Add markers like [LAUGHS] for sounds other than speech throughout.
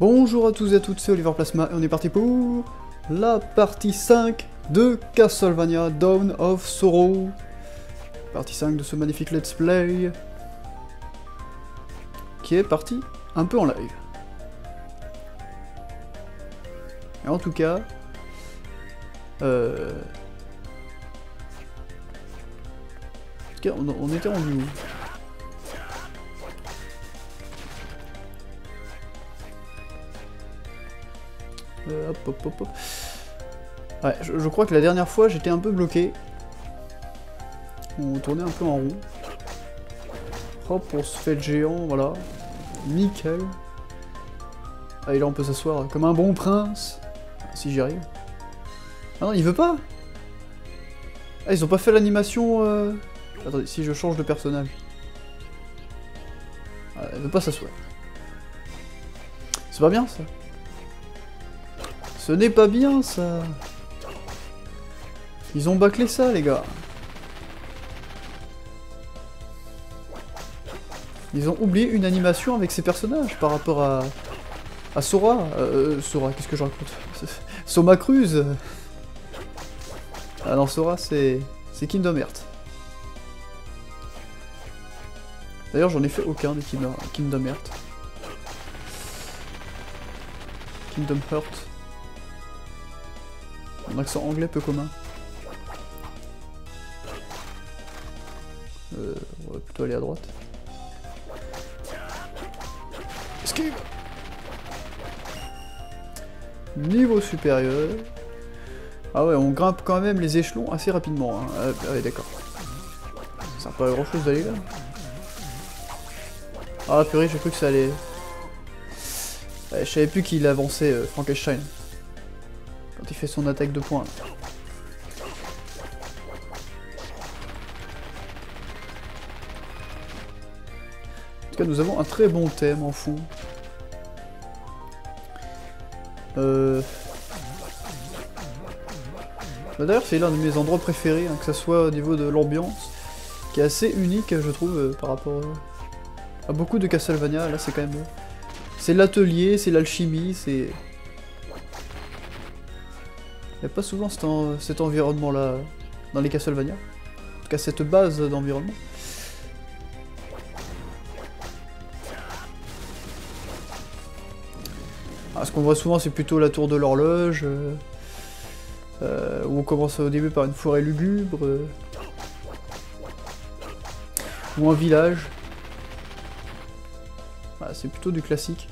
Bonjour à tous et à toutes, c'est Oliver Plasma et on est parti pour la partie 5 de Castlevania Dawn of Sorrow. Partie 5 de ce magnifique let's play qui est parti un peu en live. Et en tout cas, euh... on, on était rendu où hop, hop, hop, hop. Ouais, je, crois que la dernière fois, j'étais un peu bloqué. On tournait un peu en rond. Hop, on se fait le géant, voilà. Nickel. Ah, et là, on peut s'asseoir comme un bon prince. Si j'y arrive. Ah non, il veut pas Ah, ils ont pas fait l'animation... Euh... Attendez, si je change de personnage. Ah, il veut pas s'asseoir. C'est pas bien, ça ce n'est pas bien, ça Ils ont bâclé ça, les gars Ils ont oublié une animation avec ces personnages par rapport à... à Sora. Euh, Sora, qu'est-ce que je raconte [LAUGHS] Soma Cruz Ah non, Sora, c'est... c'est Kingdom Hearts. D'ailleurs, j'en ai fait aucun des Kingdom Hearts. Kingdom Hearts. Un accent anglais peu commun. Euh, on va plutôt aller à droite. Esquive Niveau supérieur. Ah ouais, on grimpe quand même les échelons assez rapidement. Hein. Ah ouais, d'accord. Ça sert pas à grand chose d'aller là. Ah purée, j'ai cru que ça allait... je savais plus qu'il avançait, euh, Frankenstein il fait son attaque de poing. En tout cas, nous avons un très bon thème en fond. Euh... Bah, d'ailleurs, c'est l'un de mes endroits préférés, hein, que ce soit au niveau de l'ambiance, qui est assez unique, je trouve, euh, par rapport euh, à beaucoup de Castlevania. Là, c'est quand même... C'est l'atelier, c'est l'alchimie, c'est... Il n'y a pas souvent cet, environnement-là dans les Castlevania. En tout cas, cette base d'environnement. Ah, ce qu'on voit souvent, c'est plutôt la tour de l'horloge, euh, euh, où on commence au début par une forêt lugubre, euh, ou un village. Ah, c'est plutôt du classique.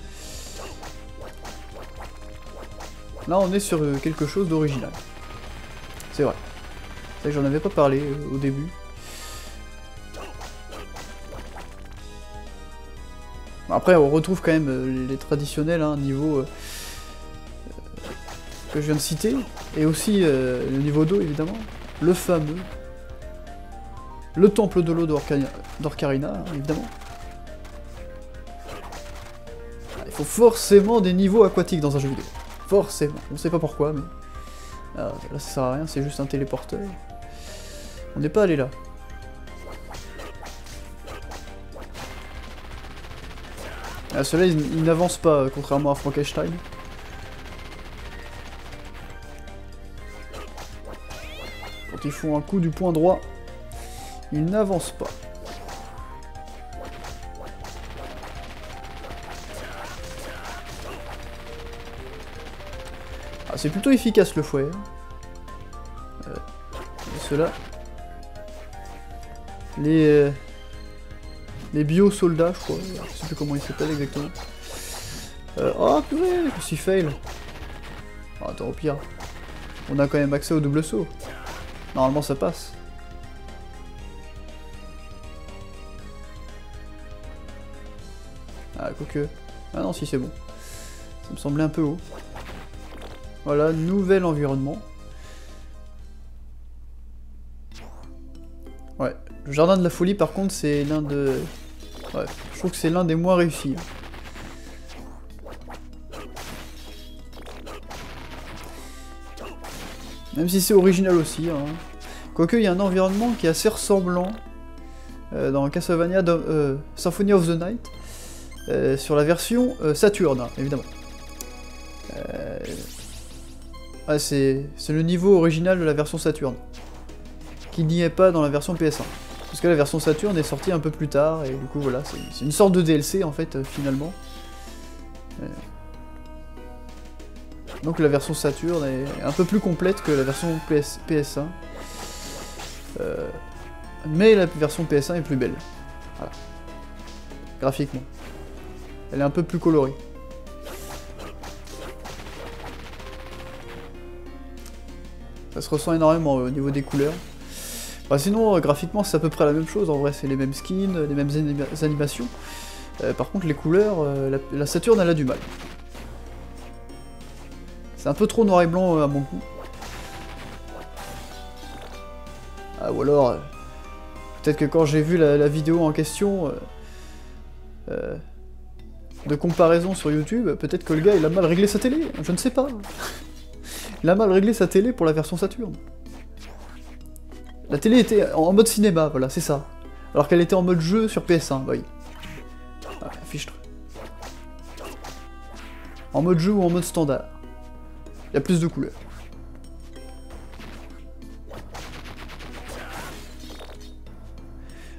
Là, on est sur euh, quelque chose d'original. C'est vrai. C'est que j'en avais pas parlé euh, au début. Après, on retrouve quand même euh, les traditionnels, hein, niveau que je viens de citer, et aussi le niveau d'eau, évidemment. Le fameux. Le temple de l'eau d'Orcarina, hein, évidemment. Il faut forcément des niveaux aquatiques dans un jeu vidéo. Forcément. On sait pas pourquoi, mais... Ah, là, ça sert à rien, c'est juste un téléporteur. On n'est pas allé là. Ah, ceux-là, ils, n'avancent pas, contrairement à Frankenstein. Quand ils font un coup du point droit, ils n'avancent pas. C'est plutôt efficace le fouet. Euh, Ceux-là. Les... Euh, les bio-soldats, je crois. Je sais plus comment ils s'appellent exactement. Euh, oh purée, je suis fail. Oh, attends, au pire. On a quand même accès au double saut. Normalement ça passe. Ah, quoique. Ah non, si c'est bon. Ça me semblait un peu haut. Voilà, nouvel environnement. Ouais, le jardin de la folie par contre c'est l'un de... Ouais, je trouve que c'est l'un des moins réussis. Même si c'est original aussi. Hein. Quoique il y a un environnement qui est assez ressemblant euh, dans Castlevania euh, Symphony of the Night euh, sur la version Saturn, évidemment. Ah, c'est le niveau original de la version Saturn. Qui n'y est pas dans la version PS1. Parce que la version Saturn est sortie un peu plus tard, et du coup voilà, c'est une sorte de DLC en fait, euh, finalement. Euh. Donc la version Saturn est un peu plus complète que la version PS, 1 euh, mais la version PS1 est plus belle. Graphiquement. Elle est un peu plus colorée. Ça se ressent énormément au niveau des couleurs. Bah, sinon, euh, graphiquement, c'est à peu près la même chose. En vrai, c'est les mêmes skins, les mêmes animations. Euh, par contre, les couleurs, euh, la, Saturne, elle a du mal. C'est un peu trop noir et blanc à mon goût. Ah, ou alors, peut-être que quand j'ai vu la, vidéo en question de comparaison sur YouTube, peut-être que le gars, il a mal réglé sa télé. Je ne sais pas. Il a mal réglé sa télé pour la version Saturne. La télé était en mode cinéma, voilà, c'est ça. Alors qu'elle était en mode jeu sur PS1, bah oui. Ah, fiche En mode jeu ou en mode standard. Il y a plus de couleurs.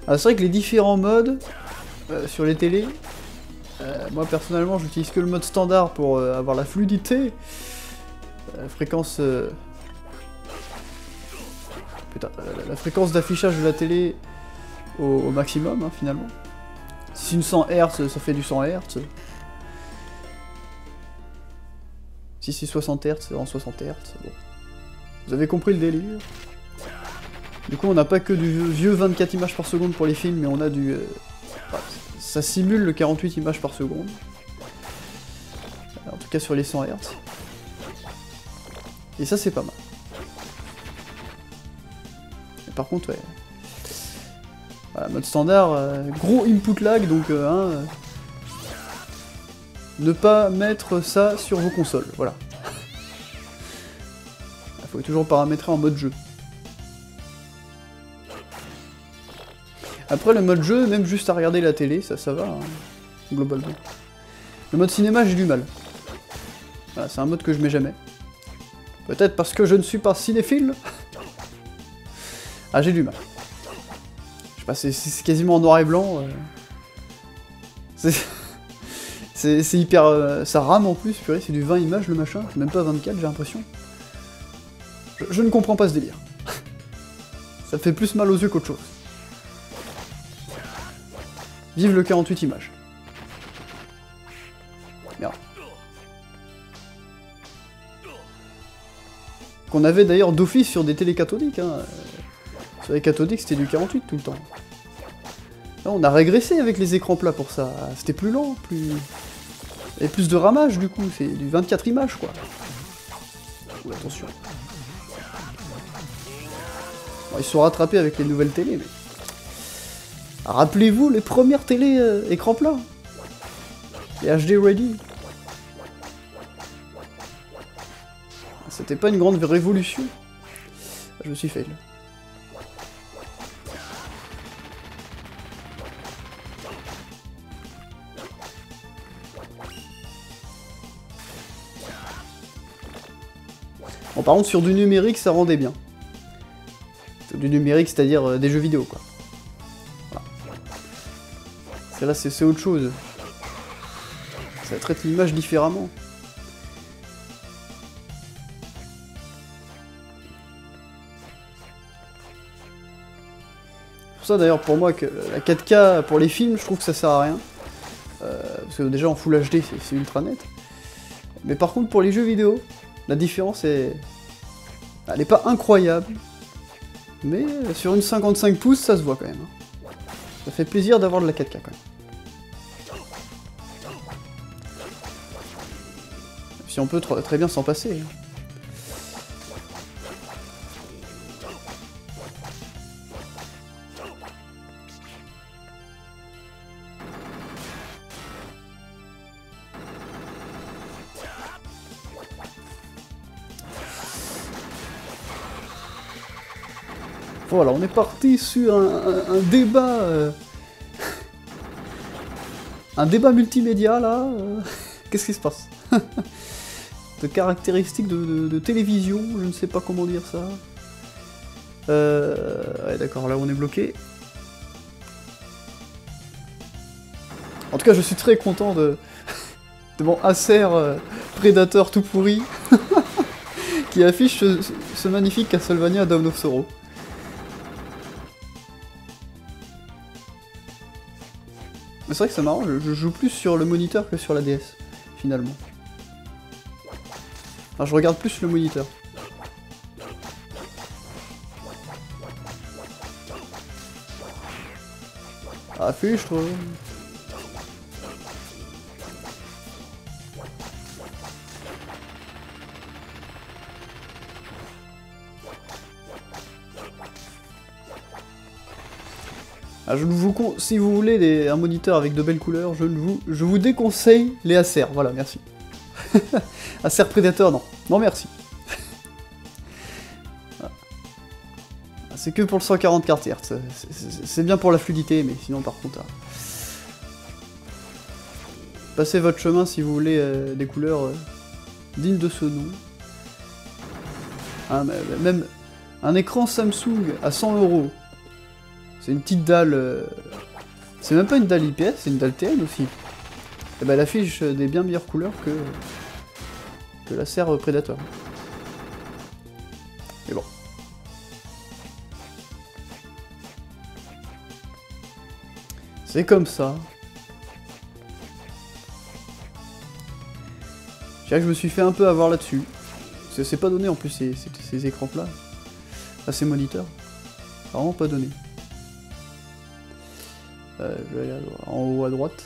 Ah, c'est vrai que les différents modes euh, sur les télés, euh, moi personnellement j'utilise que le mode standard pour euh, avoir la fluidité, la fréquence Putain, la, fréquence d'affichage de la télé au, maximum, hein, finalement. Si une 100 Hz, ça fait du 100 Hz. Si c'est 60 Hz, c'est en 60 Hz. Vous avez compris le délire? Du coup, on n'a pas que du vieux 24 images par seconde pour les films, mais on a du... Euh, ça simule le 48 images par seconde. En tout cas sur les 100 Hz. Et ça, c'est pas mal par contre, ouais. Voilà, mode standard, euh, gros input lag, donc euh, hein, euh, ne pas mettre ça sur vos consoles, voilà. Il [LAUGHS] faut toujours paramétrer en mode jeu. Après le mode jeu, même juste à regarder la télé, ça, ça va, hein, globalement. Le mode cinéma, j'ai du mal. Voilà, c'est un mode que je mets jamais. Peut-être parce que je ne suis pas cinéphile ah, j'ai du mal. Je sais pas, c'est quasiment en noir et blanc. Euh. C'est hyper... Euh, ça rame en plus, purée, c'est du 20 images le machin, même pas 24 j'ai l'impression. Je, ne comprends pas ce délire. ça fait plus mal aux yeux qu'autre chose. Vive le 48 images. Qu'on avait d'ailleurs d'office sur des télé cathodiques, hein. Sur les cathodiques, c'était du 48 tout le temps. On a régressé avec les écrans plats pour ça. C'était plus lent, plus... Et plus de ramage, du coup. C'est du 24 images, quoi. attention. ils sont rattrapés avec les nouvelles télé, mais... Rappelez-vous les premières télé euh, écran plat. Les HD Ready. C'était pas une grande révolution. Je me suis fait, là. par contre, sur du numérique, ça rendait bien. Du numérique, c'est-à-dire euh, des jeux vidéo, quoi. Voilà. Là, c'est autre chose. Ça traite l'image différemment. D'ailleurs, pour moi, que la 4K pour les films, je trouve que ça sert à rien. Euh, parce que déjà, en Full HD, c'est ultra net. Mais par contre, pour les jeux vidéo, la différence est... Elle n'est pas incroyable, mais sur une 55 pouces, ça se voit quand même. Hein. Ça fait plaisir d'avoir de la 4K quand même. Si on peut très bien s'en passer. Hein. Voilà, on est parti sur un, débat... Euh, [LAUGHS] un débat multimédia, là. Euh, [LAUGHS] qu'est-ce qui se passe [LAUGHS] de caractéristiques de, télévision, je ne sais pas comment dire ça. Euh, ouais, d'accord, là on est bloqué. En tout cas, je suis très content de, de mon Acer euh, Predator tout pourri qui affiche ce, magnifique Castlevania Dawn of Sorrow. C'est vrai que c'est marrant, je, joue plus sur le moniteur que sur la DS, finalement. Enfin, je regarde plus le moniteur. Affiche, toi Ah, si vous voulez un moniteur avec de belles couleurs, je, vous, je vous déconseille les Acer. Voilà, merci. [LAUGHS] Acer Predator, non. Non, merci. Ah, c'est que pour le 140 Hz. C'est bien pour la fluidité, mais sinon, par contre... Hein. Passez votre chemin si vous voulez euh, des couleurs euh, dignes de ce nom. Ah, même un écran Samsung à 100 euros c'est une petite dalle... Euh, c'est même pas une dalle IPS, c'est une dalle TN aussi. Et eh ben elle affiche des bien meilleures couleurs que, que la serre Predator. Mais bon. C'est comme ça. Je que je me suis fait un peu avoir là-dessus. C'est pas donné en plus ces, ces, écrans là. Là ces moniteurs. Vraiment pas donné. Euh, je vais aller en haut à droite.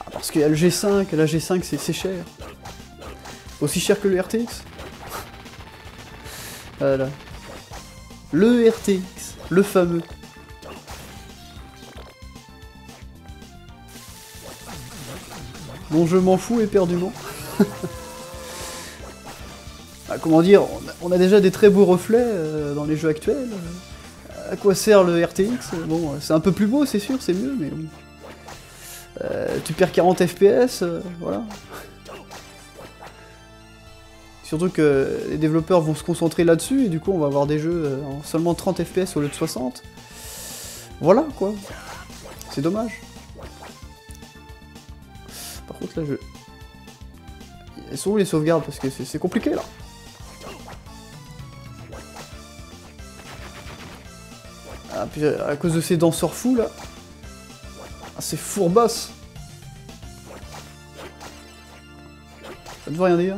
Ah, parce qu'il y a le G5, et la G5 c'est cher. Aussi cher que le RTX. voilà. Le RTX, le fameux. Bon, je m'en fous éperdument. [LAUGHS] Ah, comment dire, on a, déjà des très beaux reflets euh, dans les jeux actuels à quoi sert le RTX Bon, c'est un peu plus beau, c'est sûr, c'est mieux, mais bon. Euh, tu perds 40 FPS, euh, voilà. Surtout que les développeurs vont se concentrer là-dessus, et du coup on va avoir des jeux euh, en seulement 30 FPS au lieu de 60. Voilà, quoi. C'est dommage. Par contre, là, je... Elles sont où les sauvegardes? Parce que c'est compliqué, là. Ah, puis à cause de ces danseurs fous là. Ah, c'est fourbasse. Ça ne veut rien dire.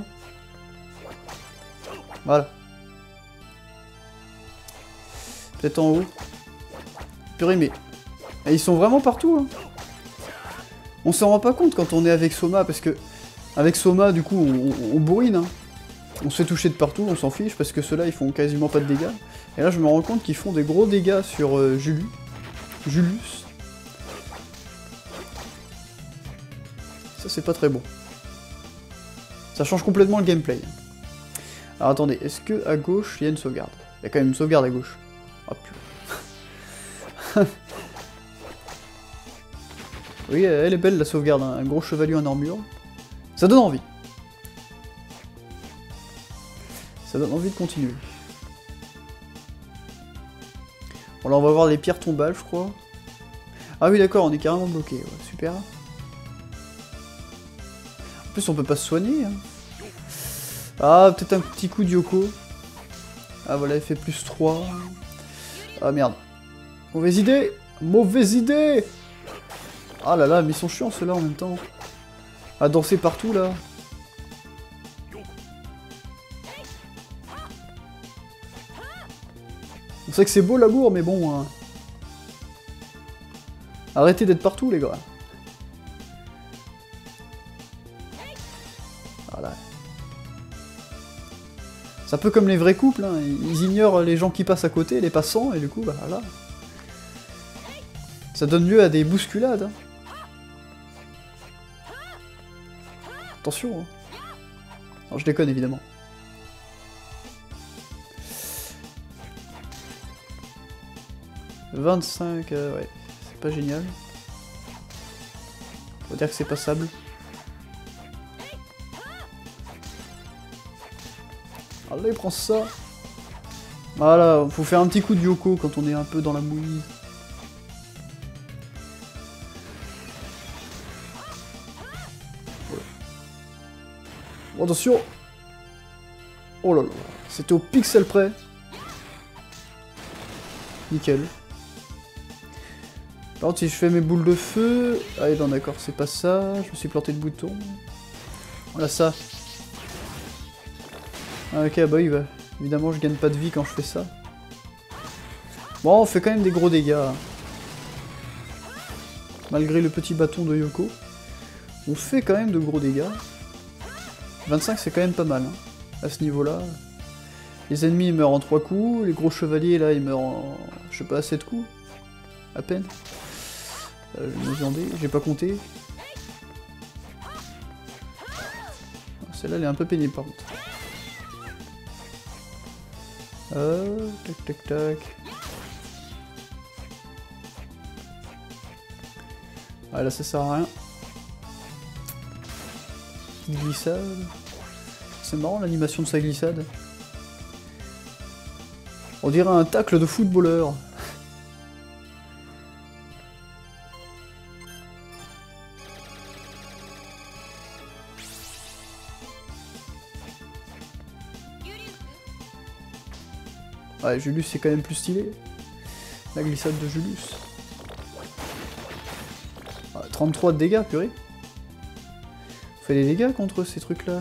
Voilà. Peut-être en haut. Purée, mais... ils sont vraiment partout, hein. On s'en rend pas compte quand on est avec Soma, parce que... Avec Soma, du coup, on, on bourrine, hein. On se fait toucher de partout, on s'en fiche, parce que ceux-là, ils font quasiment pas de dégâts. Et là, je me rends compte qu'ils font des gros dégâts sur euh. Julius. Ça, c'est pas très bon. Ça change complètement le gameplay. Alors attendez, est-ce que à gauche, il y a une sauvegarde? Il y a quand même une sauvegarde à gauche. Oh putain. [LAUGHS] oui, elle est belle la sauvegarde, hein. un gros chevalier en armure. Ça donne envie. Ça donne envie de continuer. Là on va voir les pierres tombales je crois. Ah oui d'accord, on est carrément bloqué, super. En plus on peut pas se soigner. Hein. Ah peut-être un petit coup de Yoko. Ah voilà, elle fait plus 3. Ah merde. Mauvaise idée Mauvaise idée Ah là là, mais ils sont chiants ceux-là en même temps. À danser partout là. C'est vrai que c'est beau l'amour, mais bon... Hein. Arrêtez d'être partout, les gars. Voilà. C'est un peu comme les vrais couples, hein. ils ignorent les gens qui passent à côté, les passants, et du coup, bah voilà. Ça donne lieu à des bousculades. Hein. Attention, hein. Non, je déconne, évidemment. 25, euh, ouais, c'est pas génial. Faut dire que c'est passable. Allez, prends ça Voilà, faut faire un petit coup de Yoko quand on est un peu dans la mouille. Attention Oh là là, c'était au pixel près. Nickel. Par contre, si je fais mes boules de feu... Ah non, d'accord, c'est pas ça. Je me suis planté de bouton. Voilà ça. Ah, ok, bah oui, bah, évidemment, je gagne pas de vie quand je fais ça. Bon, on fait quand même des gros dégâts. Hein. Malgré le petit bâton de Yoko. On fait quand même de gros dégâts. 25, c'est quand même pas mal. Hein, à ce niveau-là. Les ennemis ils meurent en 3 coups, les gros chevaliers là ils meurent en, je sais pas, 7 coups, à peine. Euh, j'ai pas compté. Celle-là elle est un peu pénible par contre. Euh, tac tac tac. Ah là ça sert à rien. Glissade. C'est marrant l'animation de sa glissade. On dirait un tacle de footballeur. Ouais, Julius c'est quand même plus stylé. La glissade de Julius. 33 de dégâts, purée. On fait des dégâts contre ces trucs-là.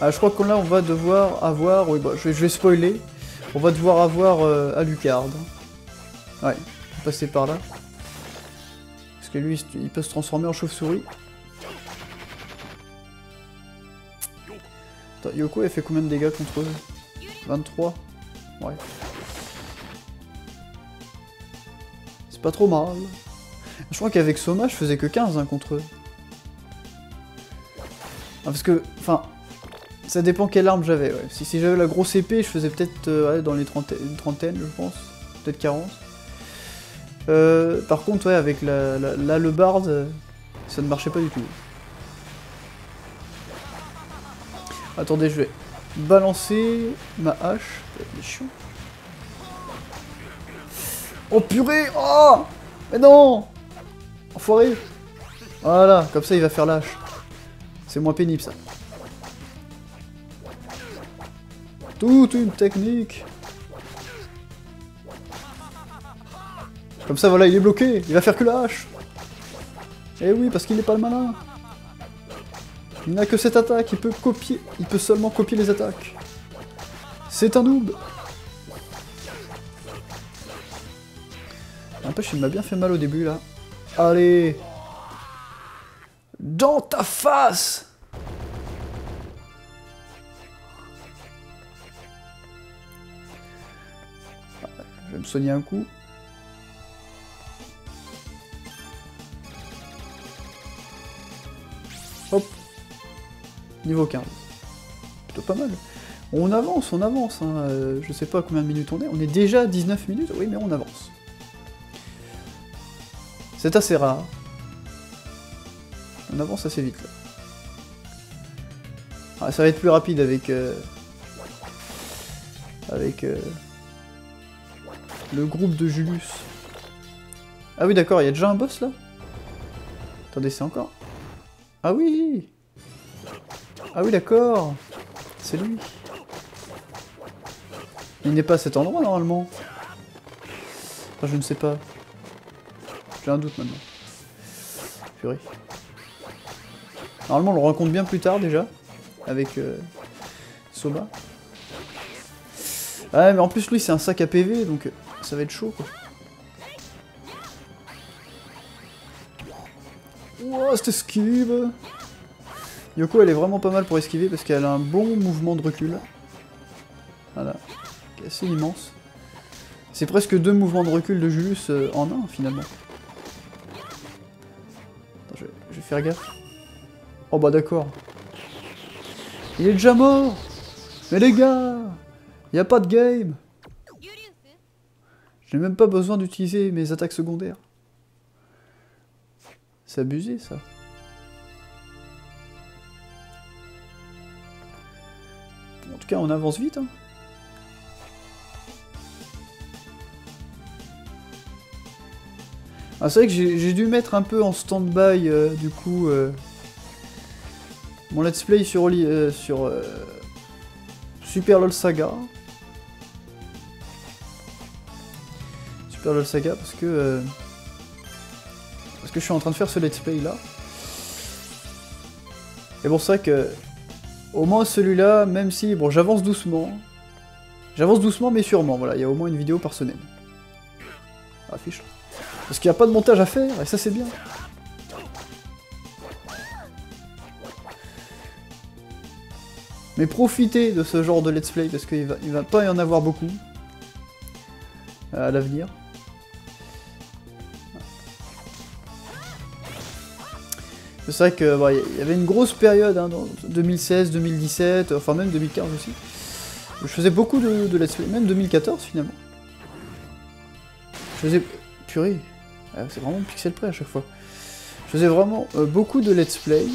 Ah, je crois que là, on va devoir avoir... Oui, bah, je, vais, spoiler. On va devoir avoir euh, Alucard. Ouais, on va passer par là. Parce que lui, il peut se transformer en chauve-souris. Yoko, elle fait combien de dégâts contre eux? 23 Ouais. C'est pas trop mal. Je crois qu'avec Soma, je faisais que 15 hein, contre eux. Ah, parce que, enfin, ça dépend quelle arme j'avais, Si, j'avais la grosse épée, je faisais peut-être euh, dans les trentaines, trentaine, je pense. Peut-être 40. Euh, par contre, ouais, avec la, la, le bard, ça ne marchait pas du tout. Attendez, je vais balancer ma hache. Oh purée Oh Mais non Enfoiré Voilà, comme ça il va faire lâche. C'est moins pénible ça. Toute une technique Comme ça, voilà, il est bloqué. Il va faire que la hache. Eh oui, parce qu'il n'est pas le malin. Il n'a que cette attaque. Il peut copier. Il peut seulement copier les attaques. C'est un noob. N'empêche, il m'a bien fait mal au début, là. Allez Dans ta face vais me soigner un coup. Niveau 15. Plutôt pas mal. On avance, on avance. Hein. Euh, je sais pas combien de minutes on est. On est déjà à 19 minutes. Oui, mais on avance. C'est assez rare. On avance assez vite là. Ah, ça va être plus rapide avec... Euh, avec... Euh, le groupe de Julius. Ah oui, d'accord, il y a déjà un boss, là? Attendez, c'est encore... Ah oui Ah oui, d'accord C'est lui. Il n'est pas à cet endroit, normalement. Enfin, je ne sais pas. J'ai un doute, maintenant. Purée. Normalement, on le rencontre bien plus tard, déjà. Avec... Euh, Soba. Ah, mais en plus, lui, c'est un sac à PV, donc ça va être chaud quoi. Wow, cette esquive Yoko elle est vraiment pas mal pour esquiver parce qu'elle a un bon mouvement de recul. Voilà, assez immense. C'est presque deux mouvements de recul de Julius euh, en un finalement. Je, je vais faire gaffe. Oh bah d'accord. Il est déjà mort Mais les gars Y a pas de game j'ai même pas besoin d'utiliser mes attaques secondaires. C'est abusé ça. Tout cas, on avance vite. Hein. Ah, c'est vrai que j'ai dû mettre un peu en stand-by, euh, du coup, euh, mon let's play sur, euh, sur Super LOL Saga. Super LOL Saga, parce que... parce que je suis en train de faire ce let's play là. Et pour ça que... Au moins celui-là, même si... Bon, j'avance doucement. J'avance doucement mais sûrement, voilà. Il y a au moins une vidéo par semaine. Affiche. Ah, parce qu'il n'y a pas de montage à faire, et ça c'est bien. Mais profitez de ce genre de let's play, parce qu'il va, va pas y en avoir beaucoup. À l'avenir. C'est vrai que bah, y avait une grosse période, hein, 2016, 2017, enfin même 2015 aussi. Je faisais beaucoup de, de let's play, même 2014 finalement. Je faisais... Purée, ah, c'est vraiment pixel près à chaque fois. Je faisais vraiment euh, beaucoup de let's play.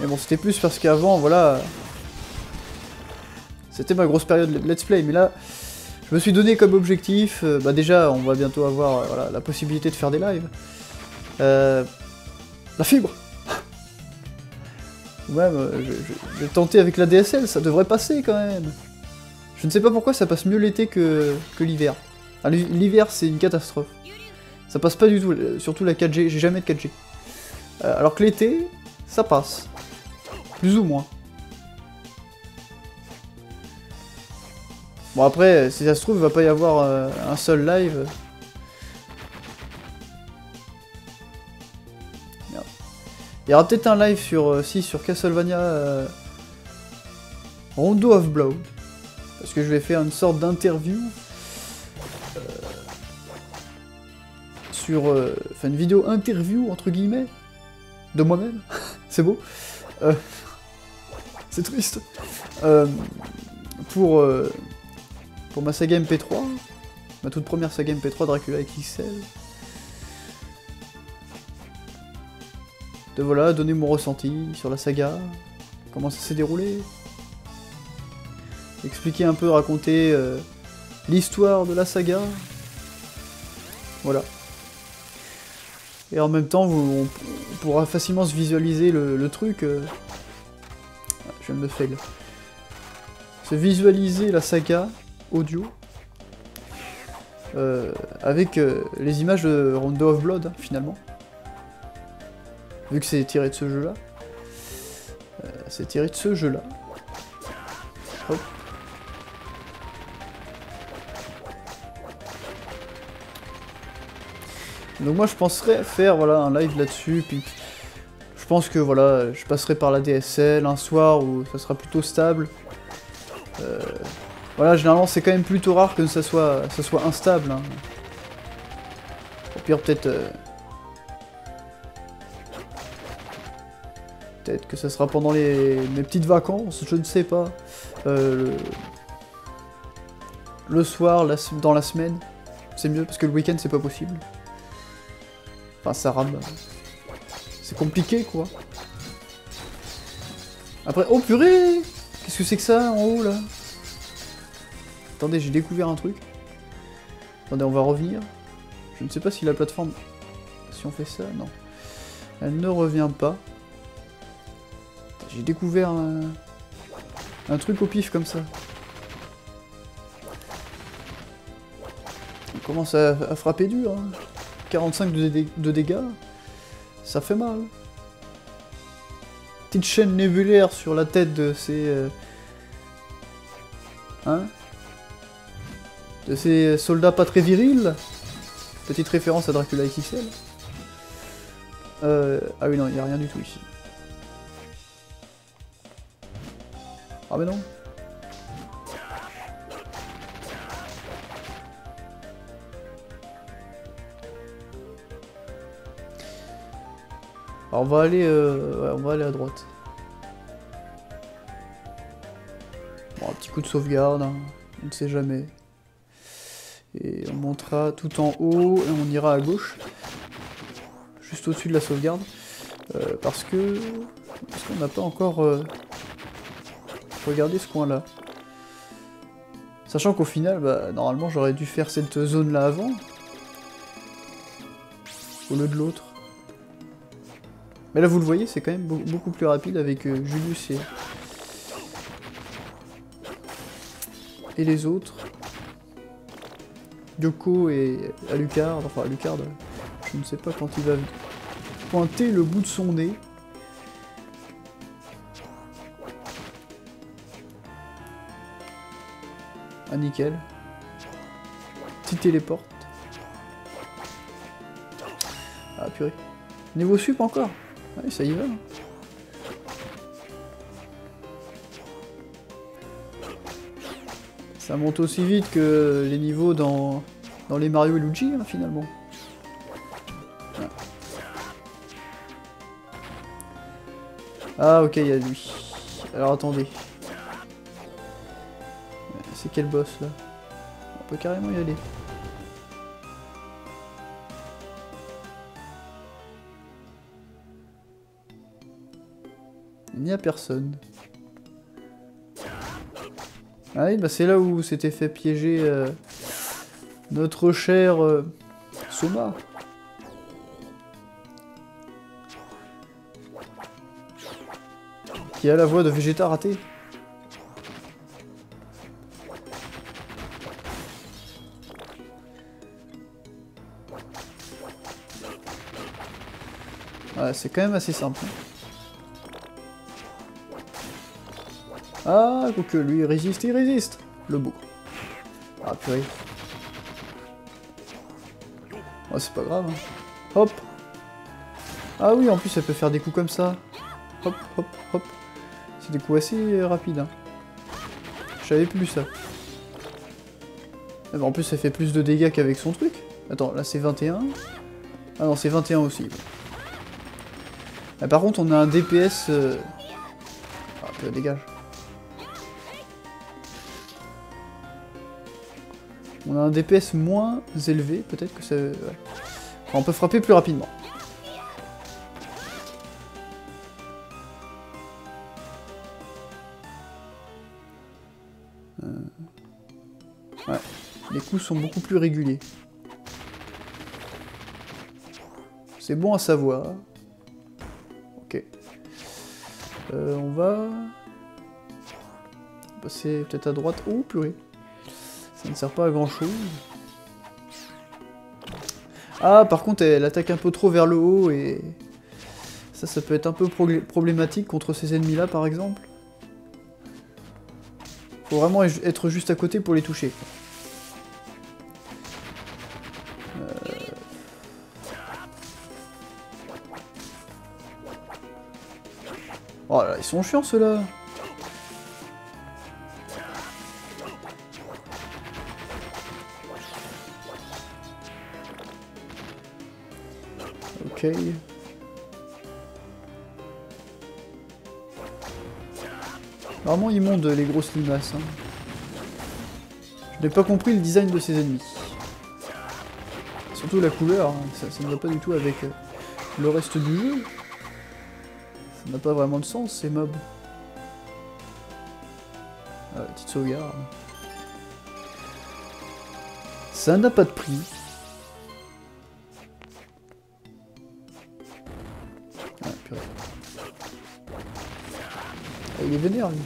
Mais bon, c'était plus parce qu'avant, voilà... C'était ma grosse période de let's play, mais là, je me suis donné comme objectif... Euh, bah déjà, on va bientôt avoir euh, la possibilité de faire des lives. la fibre Ou [LAUGHS] même, je vais tenter avec la DSL, ça devrait passer quand même je ne sais pas pourquoi ça passe mieux l'été que, que l'hiver. Ah, l'hiver, c'est une catastrophe. Ça passe pas du tout, euh, surtout la 4G, j'ai jamais de 4G. Euh, alors que l'été, ça passe. Plus ou moins. Bon après, si ça se trouve, il va pas y avoir euh, un seul live. Il y aura peut-être un live sur, si, sur Castlevania Rondo of Blow. Parce que je vais faire une sorte d'interview euh, sur... Euh, enfin, une vidéo interview, entre guillemets, de moi-même. [LAUGHS] C'est beau. Euh, [LAUGHS] c'est triste. pour, pour ma saga MP3, ma toute première saga MP3 Dracula XL. De voilà, donner mon ressenti sur la saga, comment ça s'est déroulé, expliquer un peu, raconter euh, l'histoire de la saga. Voilà. Et en même temps, on, pourra facilement se visualiser le, truc. Euh, ah, je viens de me fail. Se visualiser la saga audio euh, avec les images de Rondo of Blood, finalement. Vu que c'est tiré de ce jeu-là. c'est tiré de ce jeu-là. Donc moi je penserais faire voilà un live là-dessus, puis je pense que voilà, je passerai par la DSL un soir où ça sera plutôt stable. Euh, voilà, généralement c'est quand même plutôt rare que ça soit, instable. Hein. Au pire peut-être... Euh, peut-être que ça sera pendant les, mes petites vacances, je ne sais pas. Euh, le... soir, dans la semaine, c'est mieux parce que le week-end c'est pas possible. Enfin, ça rame. C'est compliqué, quoi. Après... Oh, purée Qu'est-ce que c'est que ça, en haut, là? Attendez, j'ai découvert un truc. Attendez, on va revenir. Je ne sais pas si la plateforme... Si on fait ça, non. Elle ne revient pas. J'ai découvert un... un truc au pif comme ça. On commence à, frapper dur, hein. 45 de, dégâts, ça fait mal. Petite chaîne nébulaire sur la tête de ces... Euh, hein De ces soldats pas très virils. Petite référence à Dracula XXL. Euh, ah oui, non, il n'y a rien du tout ici. Ah mais non Alors on va aller, euh, on va aller à droite. Bon, un petit coup de sauvegarde, hein. on ne sait jamais. Et on montera tout en haut et on ira à gauche. Juste au-dessus de la sauvegarde. Euh, parce que... Parce qu'on n'a pas encore euh, regardé ce coin-là. Sachant qu'au final, bah, normalement, j'aurais dû faire cette zone-là avant. Au lieu de l'autre. Mais là, vous le voyez, c'est quand même beaucoup plus rapide avec euh, Julius et... Et les autres. Yoko et Alucard, enfin Alucard, je ne sais pas quand il va pointer le bout de son nez. Ah nickel. Petit téléporte. Ah purée. Niveau sup encore? Ouais ça y va. Ça monte aussi vite que les niveaux dans, dans les Mario et Luigi, hein, finalement. Ah, ok, il y a lui. Alors, attendez. C'est quel boss, là? On peut carrément y aller. Il n'y a personne. Ah oui, bah c'est là où s'était fait piéger euh, notre cher euh, Soma. Qui a la voix de Vegeta raté. Ouais, c'est quand même assez simple. Hein. Ah, que lui, il résiste, il résiste Le beau. Ah, purée. Oh, c'est pas grave. Hein. Hop Ah oui, en plus, elle peut faire des coups comme ça. Hop, hop, hop. C'est des coups assez rapides. Hein. Je savais plus ça. Ah, en plus, elle fait plus de dégâts qu'avec son truc. Attends, là, c'est 21. Ah non, c'est 21 aussi. Ah, par contre, on a un DPS... Euh... Ah, dégage. On a un DPS moins élevé, peut-être que ça... on peut frapper plus rapidement. Euh, ouais, les coups sont beaucoup plus réguliers. C'est bon à savoir. Ok. Euh, on va... passer peut-être à droite. Oh, purée. Ça ne sert pas à grand chose. Ah, par contre, elle attaque un peu trop vers le haut et... Ça, ça peut être un peu problématique contre ces ennemis-là, par exemple. Faut vraiment être juste à côté pour les toucher. Euh. Oh là, ils sont chiants ceux-là Ok. Vraiment immonde les grosses limaces. Hein. Je n'ai pas compris le design de ces ennemis. Surtout la couleur, hein. ça, ne va pas du tout avec euh, le reste du jeu. Ça n'a pas vraiment de sens ces mobs. Ah, petite sauvegarde. Ça n'a pas de prix. Il est vénère, lui.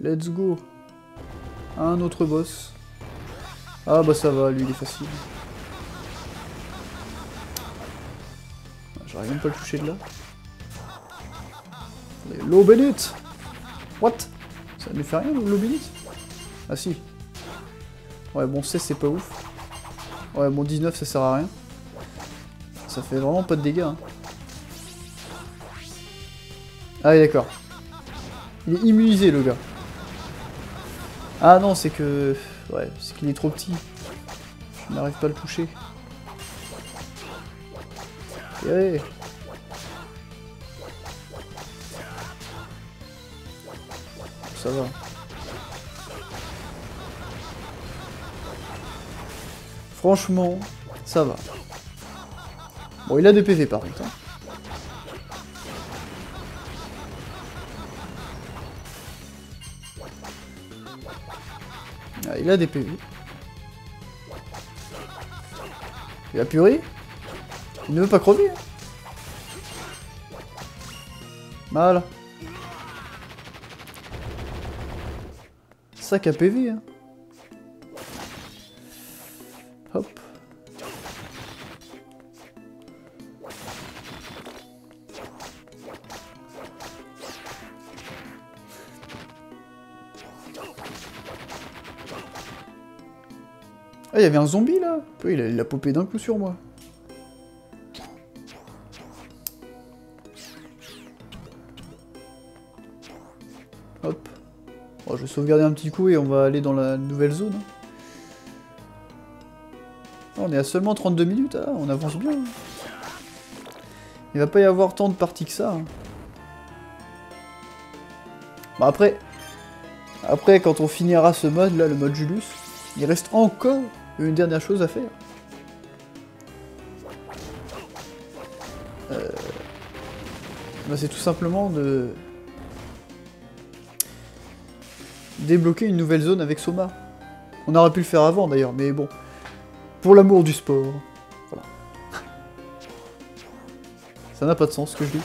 Let's go. Un autre boss. Ah bah ça va, lui il est facile. J'arrive même pas à le toucher de là. Low Bennett What? Ça ne fait rien, Low Bennett Ah si. Ouais, bon 16 c'est pas ouf. Ouais, bon 19 ça sert à rien. Ça fait vraiment pas de dégâts. Hein. Ah oui, d'accord. Il est immunisé, le gars. Ah non, c'est que... Ouais, c'est qu'il est trop petit. Je n'arrive pas à le toucher. Ouais. Ça va. Franchement, ça va. Bon, il a des PV par contre. Hein. Il a des PV. Il a puré Il ne veut pas crever. Voilà. Sac à PV, hein. Hop. Ah, il y avait un zombie là il a, popé d'un coup sur moi. Hop. Bon, je vais sauvegarder un petit coup et on va aller dans la nouvelle zone. Ah, on est à seulement 32 minutes, ah, on avance bien. Il va pas y avoir tant de parties que ça. Hein. Bon après, après quand on finira ce mode là, le mode Julius, il reste encore une dernière chose à faire. Euh... Bah, c'est tout simplement de débloquer une nouvelle zone avec Soma. On aurait pu le faire avant d'ailleurs, mais bon. Pour l'amour du sport. Voilà. [LAUGHS] Ça n'a pas de sens ce que je dis.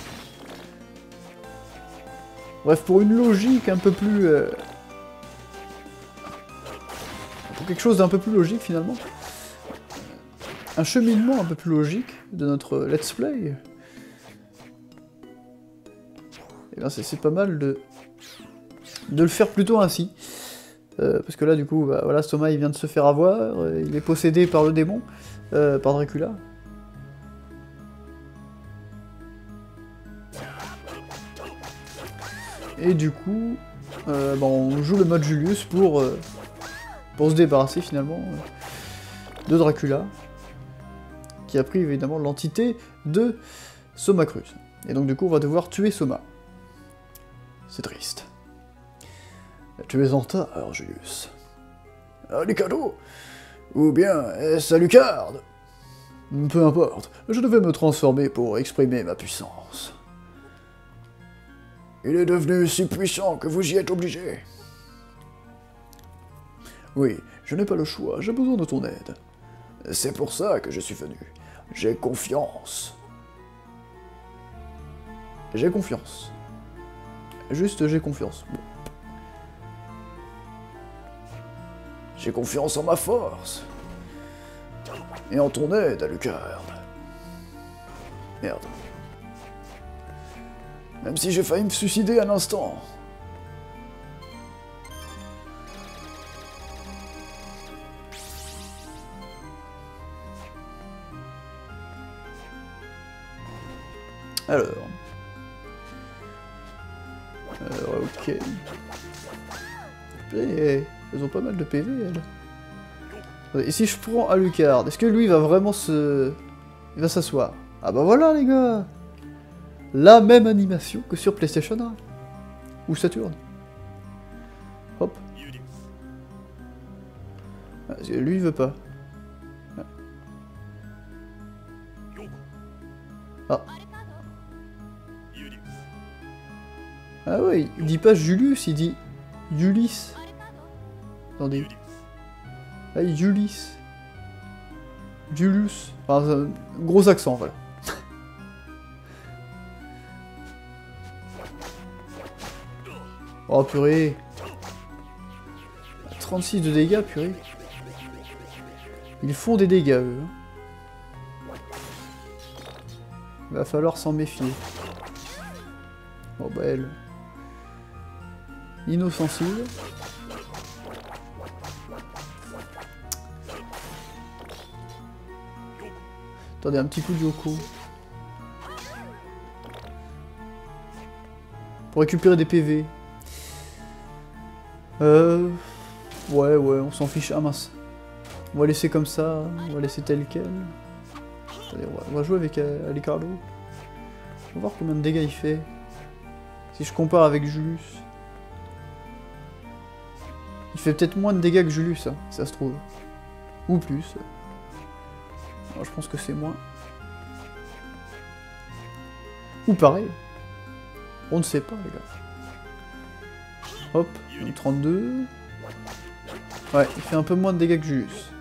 Bref, pour une logique un peu plus... Euh, quelque chose d'un peu plus logique finalement. Un cheminement un peu plus logique de notre let's play. Et eh bien c'est pas mal de de le faire plutôt ainsi. Euh, parce que là, du coup, bah, voilà, Soma, il vient de se faire avoir, euh, il est possédé par le démon, euh, par Dracula. Et du coup, bah, on joue le mode Julius pour, pour se débarrasser finalement de Dracula, qui a pris évidemment l'entité de Soma Cruz. Et donc du coup, on va devoir tuer Soma. C'est triste. Tu es en retard, Julius. Ah, Ou bien est-ce à Lucarde? Peu importe, je devais me transformer pour exprimer ma puissance. Il est devenu si puissant que vous y êtes obligé. Oui, je n'ai pas le choix, j'ai besoin de ton aide. C'est pour ça que je suis venu. J'ai confiance. J'ai confiance. Juste j'ai confiance. J'ai confiance en ma force. Et en ton aide, Alucard. Merde. Même si j'ai failli me suicider un instant. Alors. Alors, ok. Et... Elles ont pas mal de PV, elles. Et si je prends Alucard, est-ce que lui va vraiment se... Il va s'asseoir? Ah bah voilà, les gars La même animation que sur PlayStation 1. Ou Saturn. Hop. Lui, il veut pas. Ah ouais, il dit pas Julius, il dit Ulysse. Attendez. Ah, Julius. Julius. Enfin, gros accent, voilà. [LAUGHS] oh purée. 36 de dégâts, purée. Ils font des dégâts, eux. Hein. Va falloir s'en méfier. Bon bah elle. Inoffensive. Attendez, un petit coup de Yoko. Pour récupérer des PV. Euh... Ouais, ouais, on s'en fiche. Ah mince. On va laisser comme ça. On va laisser tel quel. On va, jouer avec euh, Alicardo. On va voir combien de dégâts il fait. Si je compare avec Julius. Il fait peut-être moins de dégâts que Julius, hein, ça se trouve. Ou plus je pense que c'est moins. Ou pareil. On ne sait pas, les gars. Hop, 32. Ouais, il fait un peu moins de dégâts que Julius.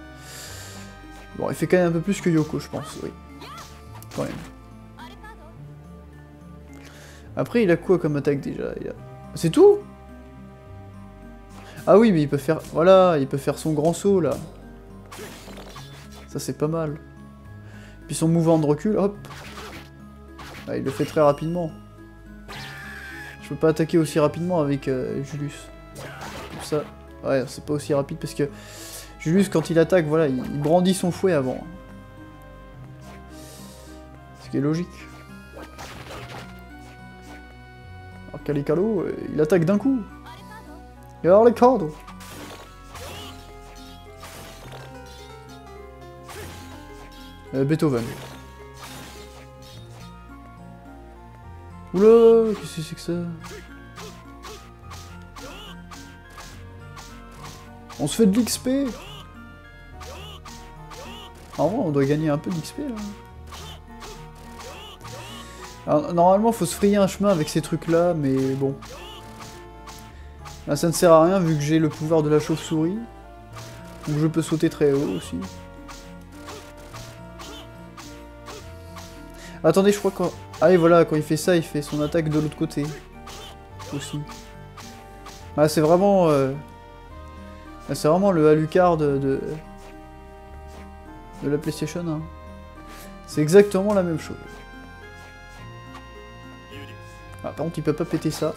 Bon, il fait quand même un peu plus que Yoko, je pense, oui. Quand même. Après, il a quoi comme attaque déjà C'est tout? Ah oui, mais il peut faire... Voilà, il peut faire son grand saut, là. Ça, c'est pas mal. Puis son mouvement de recul, hop. Ah, il le fait très rapidement. Je peux pas attaquer aussi rapidement avec euh, Julius. Ça, ouais, c'est pas aussi rapide parce que Julius, quand il attaque, voilà, il, brandit son fouet avant. Ce qui est logique. Alors Calicalo, euh, il attaque d'un coup. Et alors les cordes euh, Beethoven. Oula, qu'est-ce que c'est que ça? On se fait de l'XP En vrai, on doit gagner un peu d'XP, là. Alors, normalement, faut se frayer un chemin avec ces trucs-là, mais bon. Là, ça ne sert à rien, vu que j'ai le pouvoir de la chauve-souris. Donc je peux sauter très haut, aussi. Attendez, je crois que... Ah et voilà, quand il fait ça, il fait son attaque de l'autre côté. Aussi. Ah, c'est vraiment... Euh, ah, c'est vraiment le Alucard de... de... la PlayStation hein. C'est exactement la même chose. Ah, par contre, il peut pas péter ça.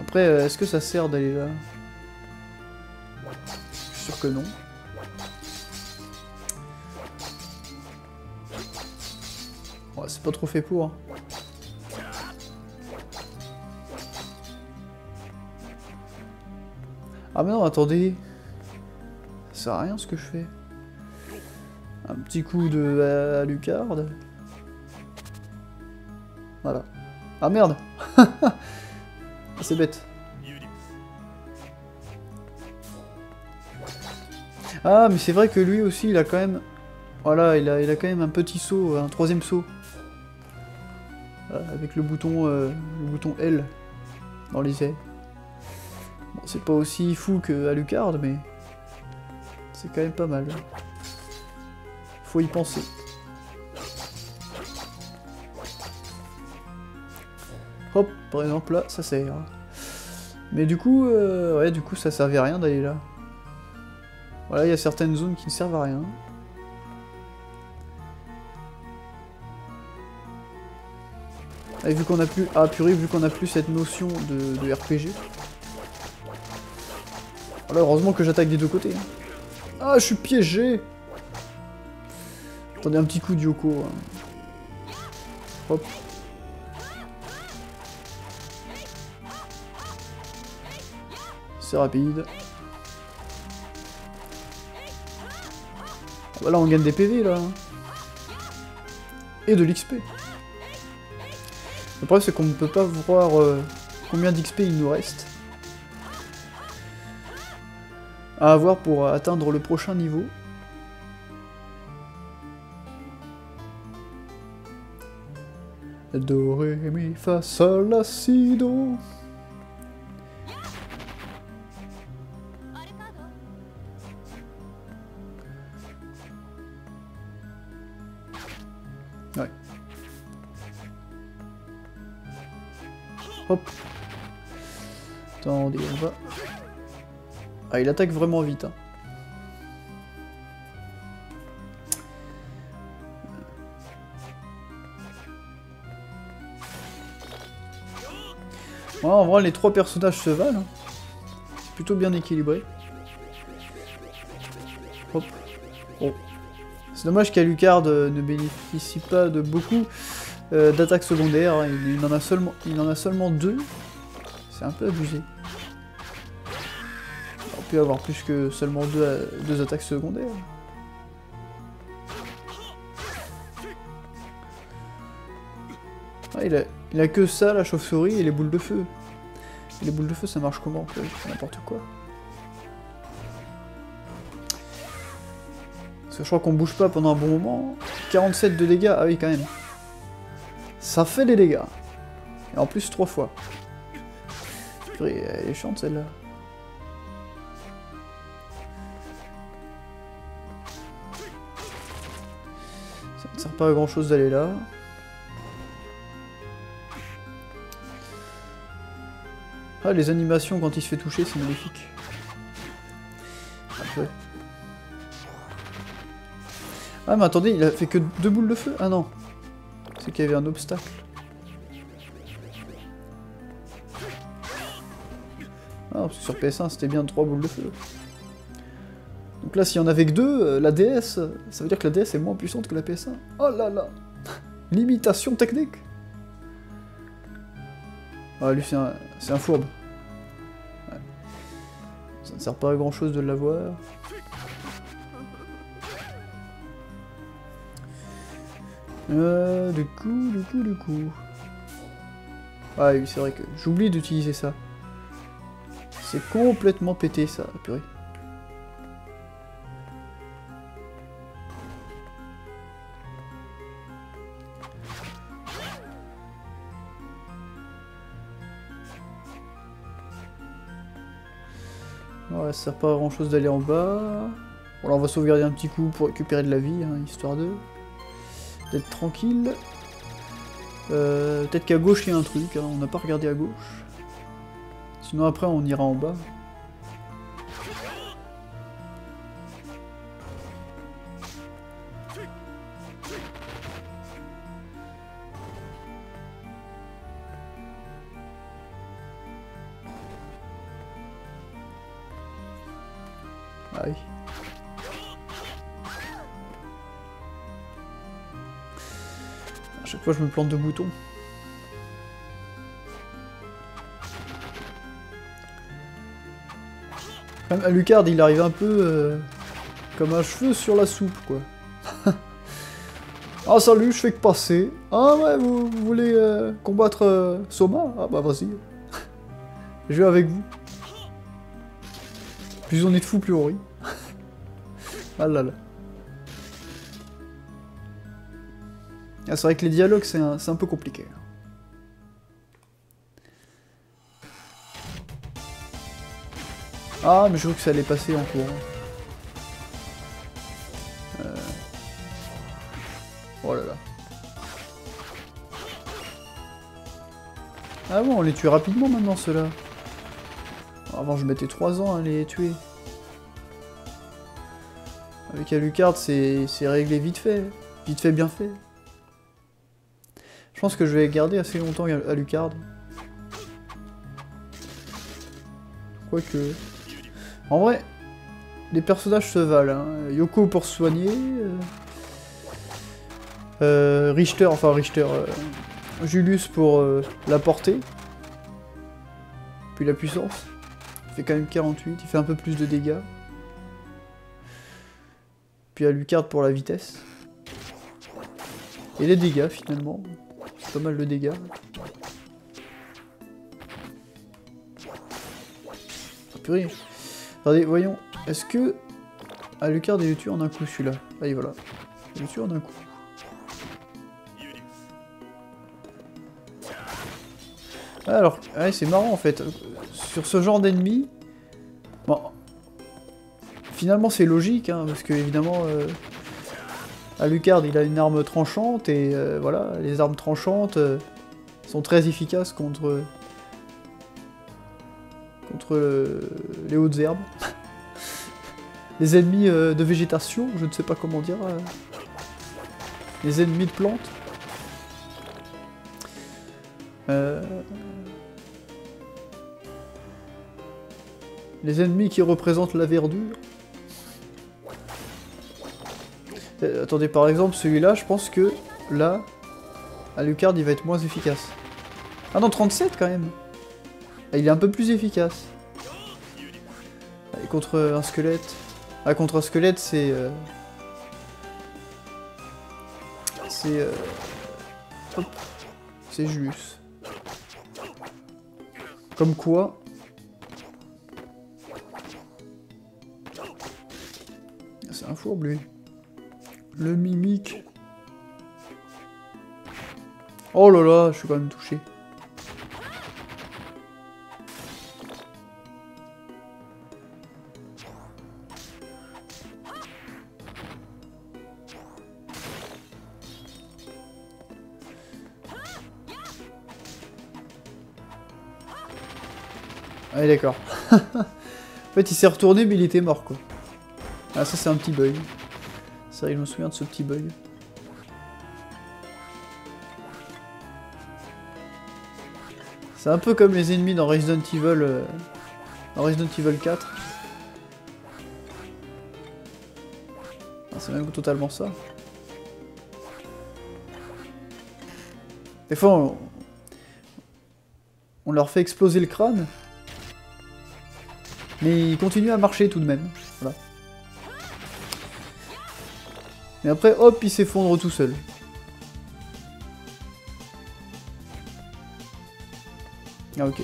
Après, euh, est-ce que ça sert d'aller là? Je suis sûr que non. c'est pas trop fait pour. Hein. Ah mais non, attendez. Ça sert à rien ce que je fais. Un petit coup de Alucard. Voilà. Ah merde [LAUGHS] C'est bête. Ah mais c'est vrai que lui aussi il a quand même... Voilà, il a, quand même un petit saut, un troisième saut. avec le bouton, euh, le bouton L dans les ailes. Bon, c'est pas aussi fou que Alucard, mais c'est quand même pas mal. Faut y penser. Par exemple là, ça sert. Mais du coup, euh, ouais, du coup, ça servait à rien d'aller là. Voilà, il y a certaines zones qui ne servent à rien. Vu qu'on a plus... Ah purée, vu qu'on a plus cette notion de, RPG. Voilà, heureusement que j'attaque des deux côtés. Hein. Ah, je suis piégé Attendez un petit coup de Yoko. Hein. Hop. C'est rapide. Ah bah là on gagne des PV là. Et de l'XP. Le problème c'est qu'on ne peut pas voir euh, combien d'XP il nous reste. À avoir pour atteindre le prochain niveau. Mi, la. Ah, il attaque vraiment vite. Hein. en vrai, les trois personnages se valent. Hein. C'est plutôt bien équilibré. Hop. Oh. C'est dommage qu'Alucard euh, ne bénéficie pas de beaucoup euh, d'attaques secondaires. Hein. Il, en a seulement, il en a seulement deux. C'est un peu abusé. Avoir plus que seulement deux, attaques secondaires. Ah, il, a, il a que ça, la chauve-souris, et les boules de feu. les boules de feu, ça marche comment N'importe quoi. Parce que je crois qu'on bouge pas pendant un bon moment. 47 de dégâts, ah oui quand même. Ça fait des dégâts. Et en plus, trois fois. Elle est chiante celle-là. Pas grand chose d'aller là. Ah, les animations quand il se fait toucher, c'est magnifique. Ah, mais attendez, il a fait que deux boules de feu? Ah non. C'est qu'il y avait un obstacle. Ah, parce que sur PS1, c'était bien trois boules de feu. Donc là, s'il y en avait que deux, euh, la DS, ça veut dire que la DS est moins puissante que la PS1. Oh là là [LAUGHS] Limitation technique Ah, lui, c'est un, un fourbe. Ça ne sert pas à grand chose de l'avoir. Euh, du coup, du coup, du coup... Ah oui, c'est vrai que j'oublie d'utiliser ça. C'est complètement pété, ça, purée. Ça sert pas à grand chose d'aller en bas. Bon là on va sauvegarder un petit coup pour récupérer de la vie, hein, histoire de d'être tranquille. Euh, Peut-être qu'à gauche il y a un truc, hein, on n'a pas regardé à gauche. Sinon après on ira en bas. Je me plante de boutons. Quand même, Alucard il arrive un peu euh, comme un cheveu sur la soupe quoi. [LAUGHS] ah salut, je fais que passer. Ah ouais, vous, voulez euh, combattre euh, Soma? Ah bah vas-y. [LAUGHS] je vais avec vous. Plus on est de fous, plus on rit. [LAUGHS] ah. Ah, c'est vrai que les dialogues, c'est un, peu compliqué. Ah, mais je crois que ça allait passer en courant. Euh... Oh là là. Ah bon, on les tue rapidement maintenant, ceux-là. Avant, je mettais 3 ans à les tuer. Avec Alucard, c'est réglé vite fait. Vite fait, bien fait. Je pense que je vais garder assez longtemps Alucard. Quoique... En vrai, les personnages se valent. Hein. Yoko pour soigner. Euh... Euh, Richter, enfin Richter... Euh... Julius pour la portée. Puis la puissance. Il fait quand même 48, il fait un peu plus de dégâts. Puis Alucard pour la vitesse. Et les dégâts finalement. Pas mal de dégâts. Ah, purée. Attendez, voyons. Est-ce que Alucard est le tue en un coup celui-là Allez, voilà. Il le tue en un coup. Alors, ouais, c'est marrant en fait. Sur ce genre d'ennemi, bon, finalement c'est logique, hein, parce que évidemment, euh, Alucard il a une arme tranchante et euh, voilà, les armes tranchantes euh, sont très efficaces contre les hautes herbes, [LAUGHS] les ennemis euh, de végétation, je ne sais pas comment dire, les ennemis de plantes. Les ennemis qui représentent la verdure. Attendez, par exemple, celui-là, je pense que là, Alucard, il va être moins efficace. Ah non, 37 quand même Ah, Il est un peu plus efficace. Et contre un squelette... Ah, contre un squelette, c'est... euh, C'est... euh. C'est Julius. Comme quoi... C'est un fourbe, lui. Le mimique. Oh là là, je suis quand même touché. Allez, d'accord. [LAUGHS] en fait, il s'est retourné, mais il était mort, quoi. Ah, ça, c'est un petit bug. C'est vrai, je me souviens de ce petit bug. C'est un peu comme les ennemis dans Resident Evil, euh, dans Resident Evil 4. Ah, c'est même totalement ça. Des fois, on, on leur fait exploser le crâne, mais ils continuent à marcher tout de même. Et après, hop, il s'effondre tout seul. Ah ok.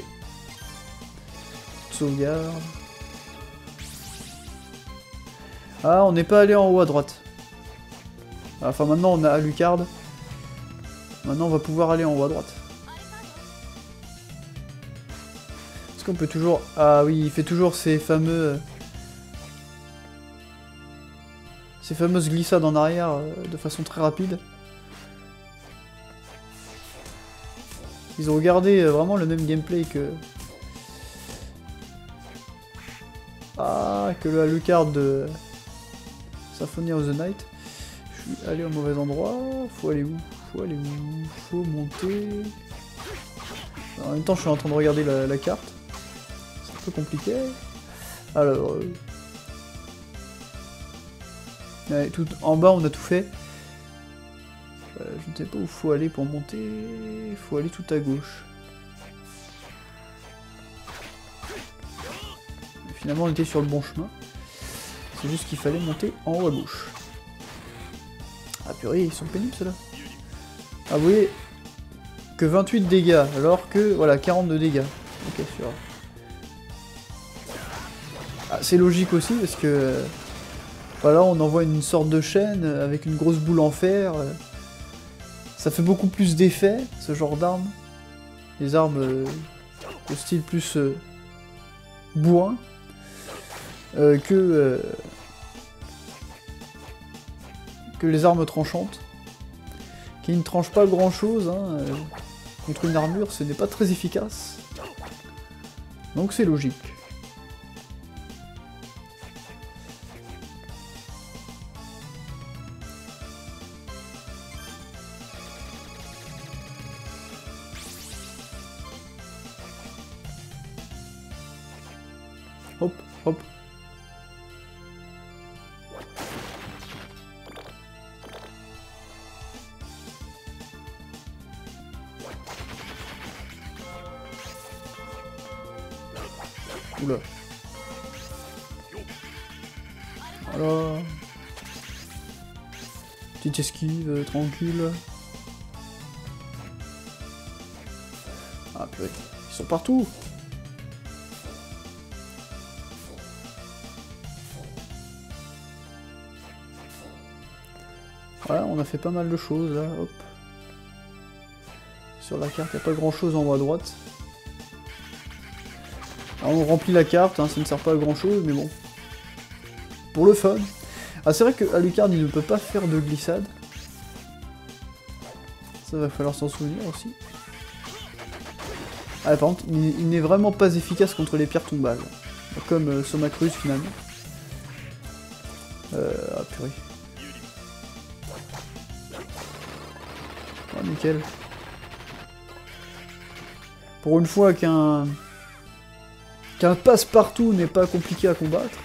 Sauvegarde. Ah, on n'est pas allé en haut à droite. Ah, enfin, maintenant, on a Alucard. Maintenant, on va pouvoir aller en haut à droite. Est-ce qu'on peut toujours... Ah oui, il fait toujours ces fameux... ces fameuses glissades en arrière euh, de façon très rapide. Ils ont gardé euh, vraiment le même gameplay que... Ah, que le Alucard de Symphony of the Night. Je suis allé au mauvais endroit. Faut aller où? Faut aller où? Faut monter... En même temps, je suis en train de regarder la, carte. C'est un peu compliqué. Alors... En bas, on a tout fait. Euh, je ne sais pas où faut aller pour monter. Il faut aller tout à gauche. finalement, on était sur le bon chemin. C'est juste qu'il fallait monter en haut à gauche. Ah purée, ils sont pénibles ceux-là. Ah vous voyez que 28 dégâts, alors que, voilà, 42 dégâts. Ok, sûr. Ah, c'est logique aussi, parce que... Voilà, on envoie une sorte de chaîne avec une grosse boule en fer. Ça fait beaucoup plus d'effet, ce genre d'armes. Les armes euh, de style plus euh, euh, que, que les armes tranchantes. Qui ne tranchent pas grand chose. Hein, contre une armure, ce n'est pas très efficace. Donc c'est logique. Ah purée, ils sont partout Voilà, on a fait pas mal de choses là, hop. Sur la carte, il n'y a pas grand chose en haut à droite. Alors, on remplit la carte, hein, ça ne sert pas à grand chose, mais bon. Pour le fun. Ah, c'est vrai que Alucard, il ne peut pas faire de glissade. Ça va falloir s'en souvenir aussi. Ah, par contre, il, n'est vraiment pas efficace contre les pierres tombales. Comme euh, finalement. Euh, ah purée. nickel. Pour une fois qu'un qu'un passe-partout n'est pas compliqué à combattre.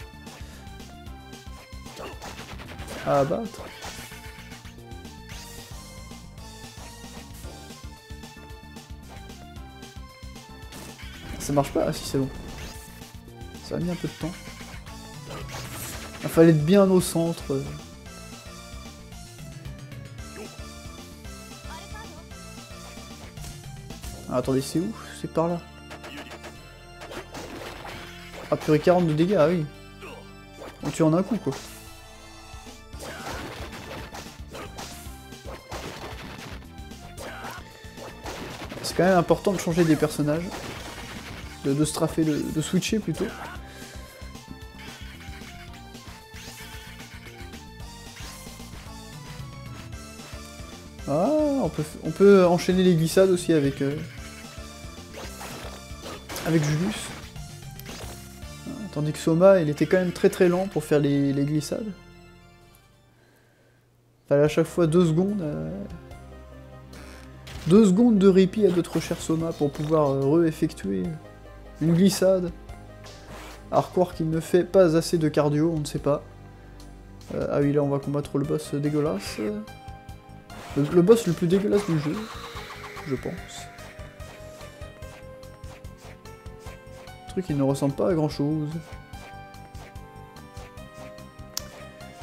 À abattre. Ça marche pas Ah si c'est bon. Ça a mis un peu de temps. Il fallait être bien au centre. Ah, attendez, c'est où? C'est par là. Ah purée, 40 de dégâts, ah oui. On tue en un coup, quoi. quand même important de changer des personnages. De, de straffer, de, switcher plutôt. Ah, on peut, enchaîner les glissades aussi avec... euh, avec Julius. Tandis que Soma, il était quand même très très lent pour faire les, les glissades. Fallait à chaque fois deux secondes. euh, Deux secondes de répit à notre cher Soma pour pouvoir euh, re-effectuer une glissade. Croire qu'il ne fait pas assez de cardio, on ne sait pas. Euh, ah oui, là on va combattre le boss dégueulasse. Le, boss le plus dégueulasse du jeu, je pense. truc, il ne ressemble pas à grand chose.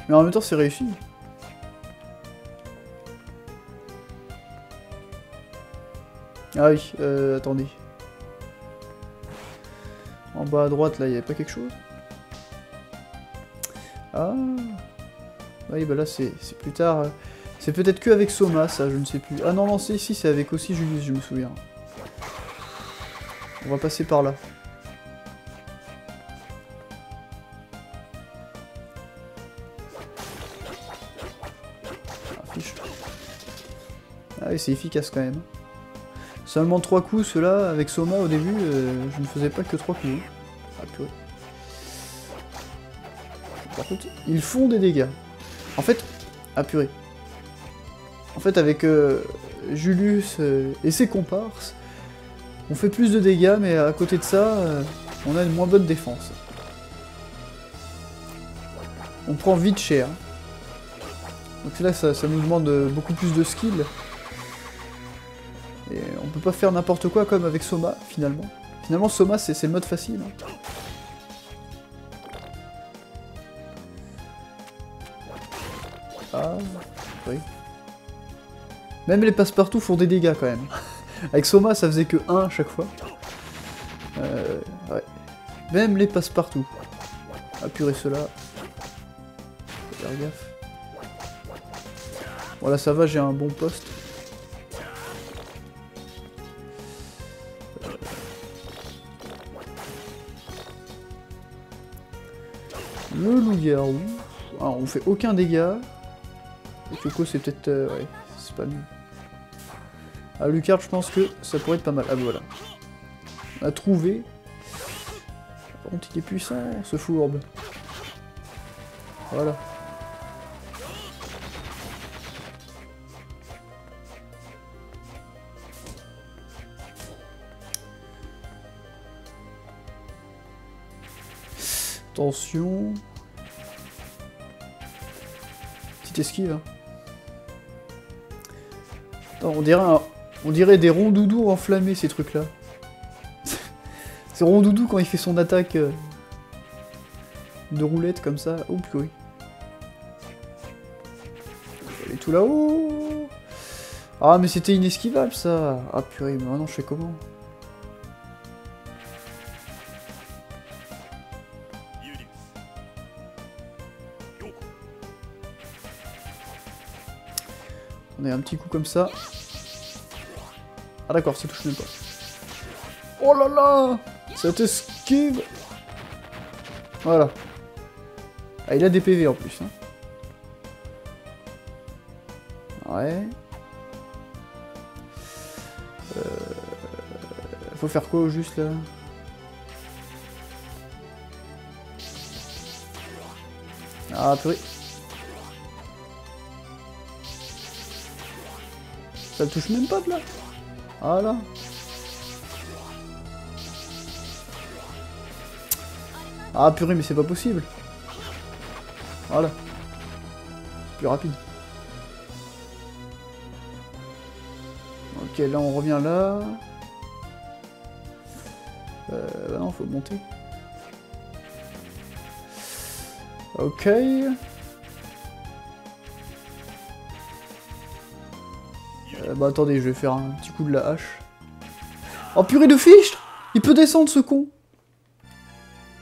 Mais en même temps, c'est réussi. Ah oui, euh, attendez. En bas à droite, là, il n'y avait pas quelque chose Ah Oui, bah là, c'est plus tard. euh, C'est peut-être que avec Soma, ça, je ne sais plus. Ah non, non, c'est ici, c'est avec aussi Julius, je me souviens. On va passer par là. Ah, fiche. Ah oui, c'est efficace quand même. Seulement 3 coups, ceux-là, avec Soma au début, euh, je ne faisais pas que 3 coups. Ah purée. Par contre, ils font des dégâts. En fait, ah purée. En fait, avec euh, Julius euh, et ses comparses, on fait plus de dégâts, mais à côté de ça, on a une moins bonne défense. On prend vite cher. Donc là, ça, ça nous demande beaucoup plus de skill. On peut pas faire n'importe quoi comme avec Soma, finalement. Finalement, Soma, c'est le mode facile. hein. Ah, oui. Même les passe-partout font des dégâts quand même. [LAUGHS] Avec Soma, ça faisait que 1 à chaque fois. Euh, ouais. Même les passe-partout. Apurer cela. Faut faire gaffe. Voilà, ça va, j'ai un bon poste. On fait aucun dégât. Et Kyoko, c'est peut-être... euh, ouais, c'est pas mieux. Ah, Lucard, je pense que ça pourrait être pas mal. Ah, voilà. On a trouvé. Par contre, il est puissant, ce fourbe. Voilà. Attention. Esquive. on dirait, on dirait des rondoudous enflammés ces trucs-là. [LAUGHS] C'est rondoudou quand il fait son attaque euh, de roulette comme ça. Oh purée. Est tout là-haut. Ah mais c'était inesquivable ça. Ah purée, mais maintenant je fais comment? Un petit coup comme ça. Ah d'accord, ça touche même pas. Oh là là Cette esquive Voilà. Ah, il a des PV en plus. Hein. Ouais. Euh... Faut faire quoi au juste là? Ah purée. Ça touche même pas de là. Voilà. Ah purée, mais c'est pas possible. Voilà. Plus rapide. Ok, là on revient là. Euh, bah non, faut monter. Ok. Euh, bah attendez, je vais faire un petit coup de la hache. Oh purée de fichtre Il peut descendre ce con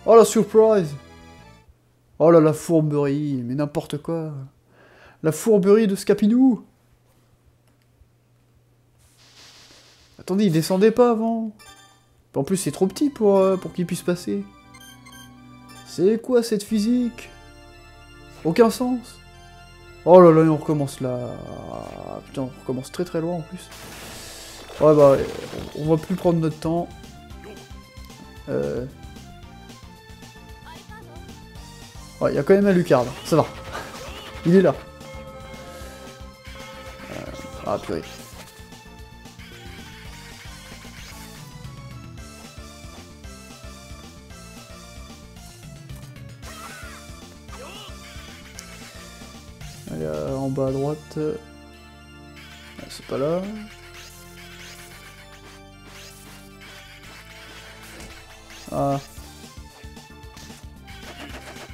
Oh la surprise Oh là la fourberie, mais n'importe quoi La fourberie de Scapinou Attendez, il descendait pas avant. En plus, c'est trop petit pour, euh, pour qu'il puisse passer. C'est quoi cette physique? Aucun sens. Oh là là, on recommence là. Putain, on recommence très très loin en plus. Ouais bah, on va plus prendre notre temps. Euh... Ouais, il y a quand même un Lucard ça va. Il est là. Euh... Ah purée. En bas à droite. Ah, c'est pas là. Ah.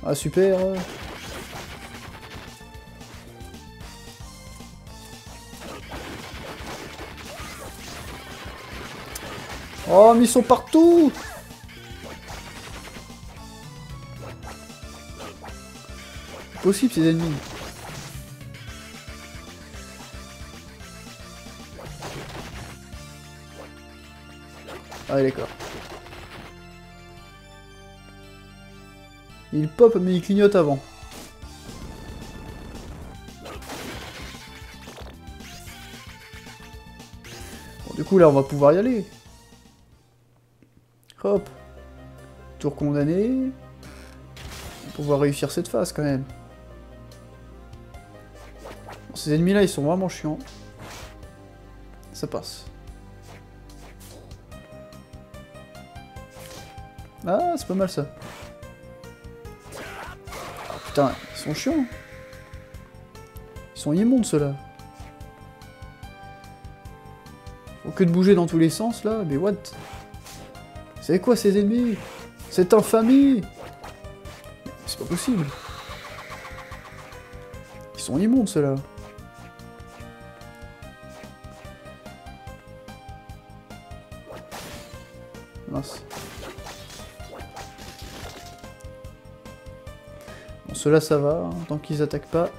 Ah super Oh mais ils sont partout Possible ces ennemis Ah d'accord. Il pop mais il clignote avant. Bon, du coup là on va pouvoir y aller. Hop. Tour condamné. On va pouvoir réussir cette phase quand même. ces ennemis là ils sont vraiment chiants. Ça passe. Ah, c'est pas mal ça. putain, ils sont chiants. Ils sont immondes ceux-là. Faut que de bouger dans tous les sens là, mais what? C'est quoi ces ennemis? Cette infamie C'est pas possible. Ils sont immondes ceux-là. Ceux-là ça va, hein, tant qu'ils attaquent pas.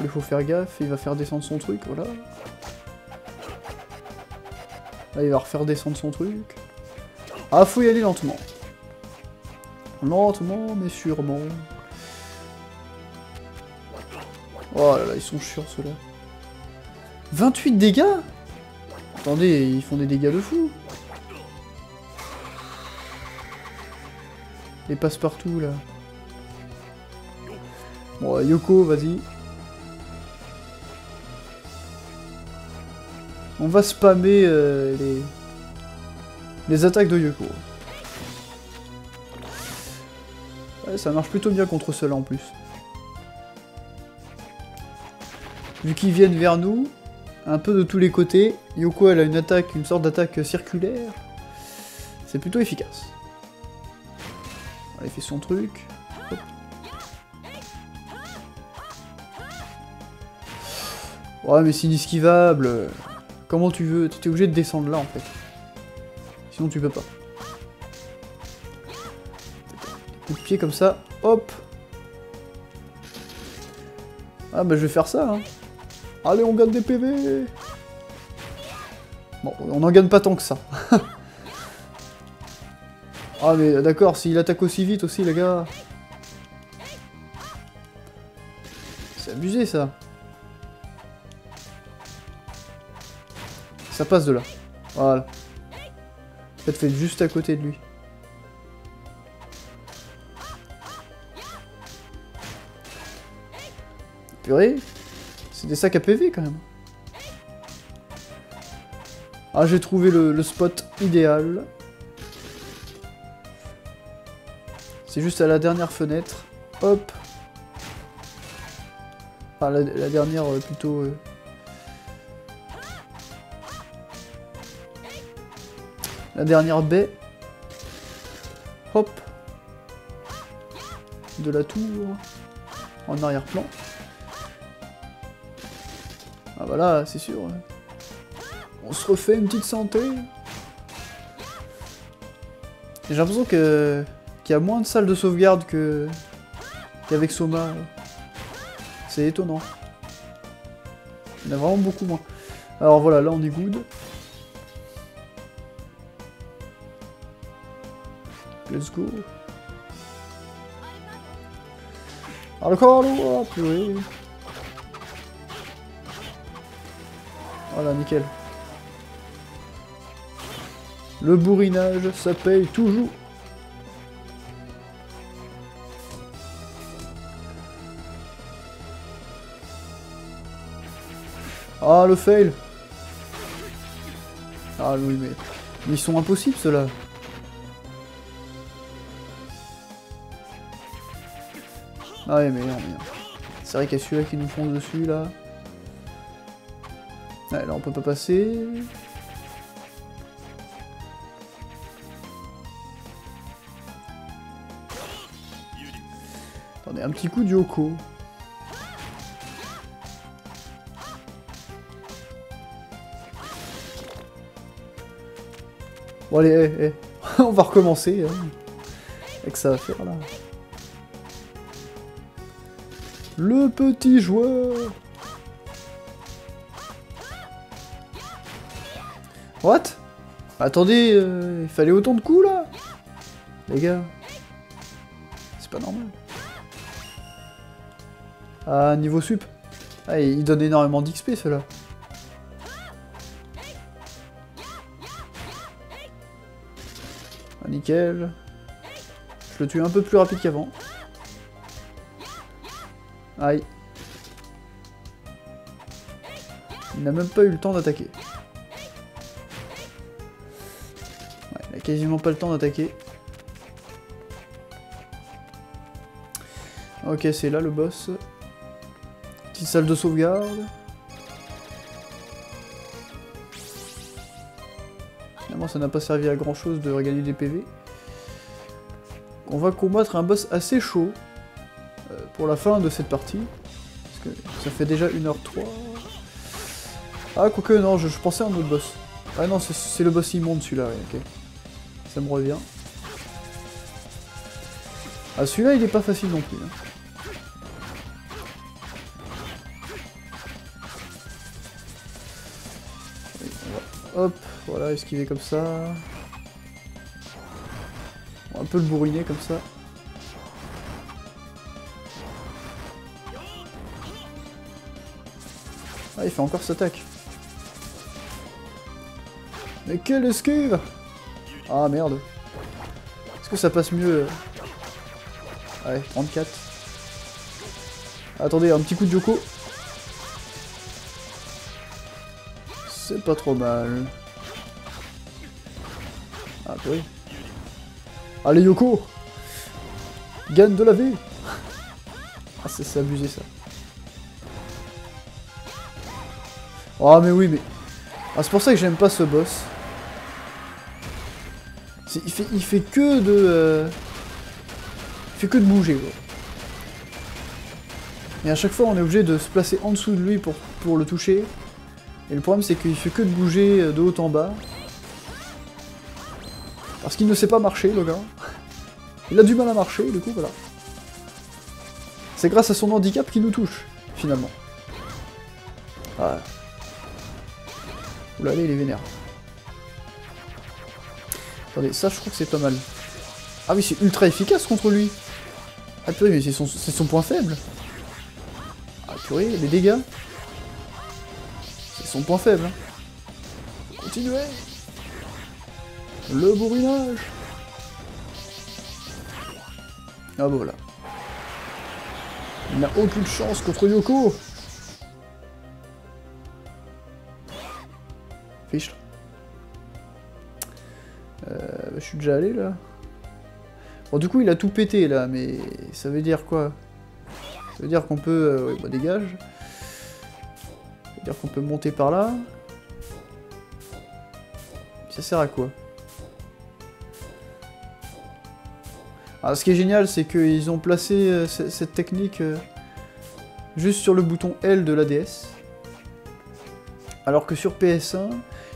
Il faut faire gaffe, il va faire descendre son truc, voilà. Là, il va refaire descendre son truc. Ah, faut y aller lentement. Lentement, mais sûrement. Oh là là, ils sont chiants ceux-là. 28 dégâts? Attendez, ils font des dégâts de fou. Les passe-partout, là. Bon, Yoko, vas-y. On va spammer euh, les... les attaques de Yoko. Ouais, ça marche plutôt bien contre cela en plus. Vu qu'ils viennent vers nous, un peu de tous les côtés, Yoko elle a une attaque, une sorte d'attaque circulaire. C'est plutôt efficace. Elle fait son truc. Ouais, mais c'est inesquivable. Comment tu veux? Tu obligé de descendre là, en fait. Sinon, tu peux pas. Coup de pied comme ça. Hop Ah, bah je vais faire ça, hein. Allez, on gagne des PV Bon, on n'en gagne pas tant que ça. [LAUGHS] Ah mais d'accord, s'il attaque aussi vite aussi les gars. C'est abusé ça. Ça passe de là. Voilà. En fait, juste à côté de lui. Purée C'est des sacs à PV quand même. Ah, j'ai trouvé le spot idéal. C'est juste à la dernière fenêtre. Hop. Enfin, la, dernière euh, plutôt... Euh. La dernière baie. Hop. De la tour. En arrière-plan. Ah voilà, c'est sûr. On se refait une petite santé. J'ai l'impression que y a moins de salles de sauvegarde que qu'avec Soma. C'est étonnant. Il y en a vraiment beaucoup moins. Alors voilà, là on est good. Let's go. Encore oh, purée. Voilà, nickel. Le bourrinage, ça paye toujours. Ah, le fail Ah oui, mais... Ils sont impossibles, ceux-là Ah ouais, mais mais non. C'est vrai qu'il y a celui-là qui nous fonce dessus, là. Ouais, là, on peut pas passer. Attendez, un petit coup de Yoko. Bon allez, eh, eh. [LAUGHS] on va recommencer. Hein. Avec ça à faire là. Le petit joueur What? Attendez, euh, il fallait autant de coups là Les gars. C'est pas normal. Ah, niveau sup. Ah, il donne énormément d'XP cela. Je le tue un peu plus rapide qu'avant. Aïe. Il n'a même pas eu le temps d'attaquer. il n'a quasiment pas le temps d'attaquer. Ok, c'est là le boss. Petite salle de sauvegarde. ça n'a pas servi à grand chose de regagner des PV. On va combattre un boss assez chaud euh, pour la fin de cette partie. Parce que ça fait déjà 1h03. Ah, quoique, non, je, pensais à un autre boss. Ah non, c'est le boss immonde celui-là, ok. Ça me revient. Ah, celui-là, il est pas facile non plus. Hein. Hop. Voilà, esquiver comme ça. Un peu le bourriner comme ça. Ah, il fait encore sa attaque. Mais quelle esquive Ah, merde. Est-ce que ça passe mieux Ouais, 34. Attendez, un petit coup de Yoko. C'est pas trop mal. Ah oui. Allez Yoko Gagne de la vie Ah c'est abusé ça. Oh mais oui mais... Ah c'est pour ça que j'aime pas ce boss. Il fait, que de... Euh, il fait que de bouger Et à chaque fois on est obligé de se placer en dessous de lui pour, pour le toucher. Et le problème c'est qu'il fait que de bouger euh, de haut en bas. Parce qu'il ne sait pas marcher, le gars. Il a du mal à marcher, du coup, voilà. C'est grâce à son handicap qu'il nous touche, finalement. Ah. Oula, il est vénère. Attendez, ça, je crois que c'est pas mal. Ah oui, c'est ultra efficace contre lui. Ah purée, mais c'est son, son point faible. Ah purée, les dégâts. C'est son point faible. Hein. Continuez le bourrinage Ah bah voilà. Il n'a aucune chance contre Yoko Fiche. Euh, bah, je suis déjà allé là. Bon du coup il a tout pété là, mais ça veut dire quoi? Ça veut dire qu'on peut... Euh, ouais, bah dégage. Ça veut dire qu'on peut monter par là. Ça sert à quoi? Alors, ce qui est génial, c'est qu'ils ont placé euh, cette technique euh, juste sur le bouton L de la DS. Alors que sur PS1,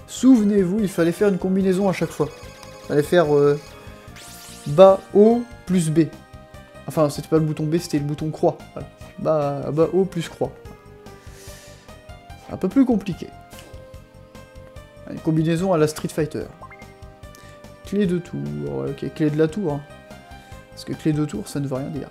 souvenez-vous, il fallait faire une combinaison à chaque fois. Il fallait faire euh, bas, haut, plus B. Enfin, c'était pas le bouton B, c'était le bouton croix. Bas, bas, haut, plus croix. Un peu plus compliqué. Une combinaison à la Street Fighter. Clé de tour, ok, clé de la tour. Hein. Parce que clé de tour, ça ne veut rien dire.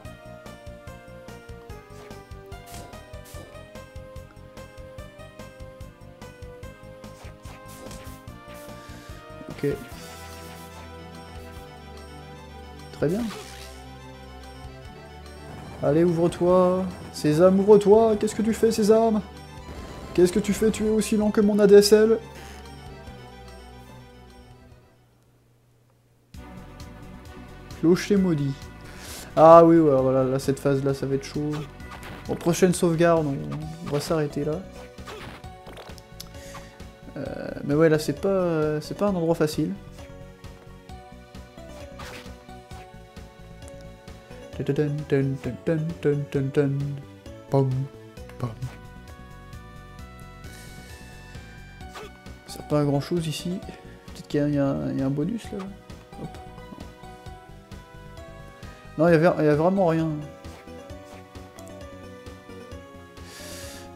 Ok. Très bien. Allez, ouvre-toi. Sésame, ouvre-toi. Qu'est-ce que tu fais, Sésame? Qu'est-ce que tu fais? Tu es aussi lent que mon ADSL Clocher maudit. Ah oui, voilà, là, cette phase-là, ça va être chaud. Bon, prochaine sauvegarde, on, va s'arrêter là. Euh, mais ouais, là, c'est pas, c'est pas un endroit facile. Ça pas grand chose ici. Peut-être qu'il y, a un bonus là. Non, il y, a vraiment rien.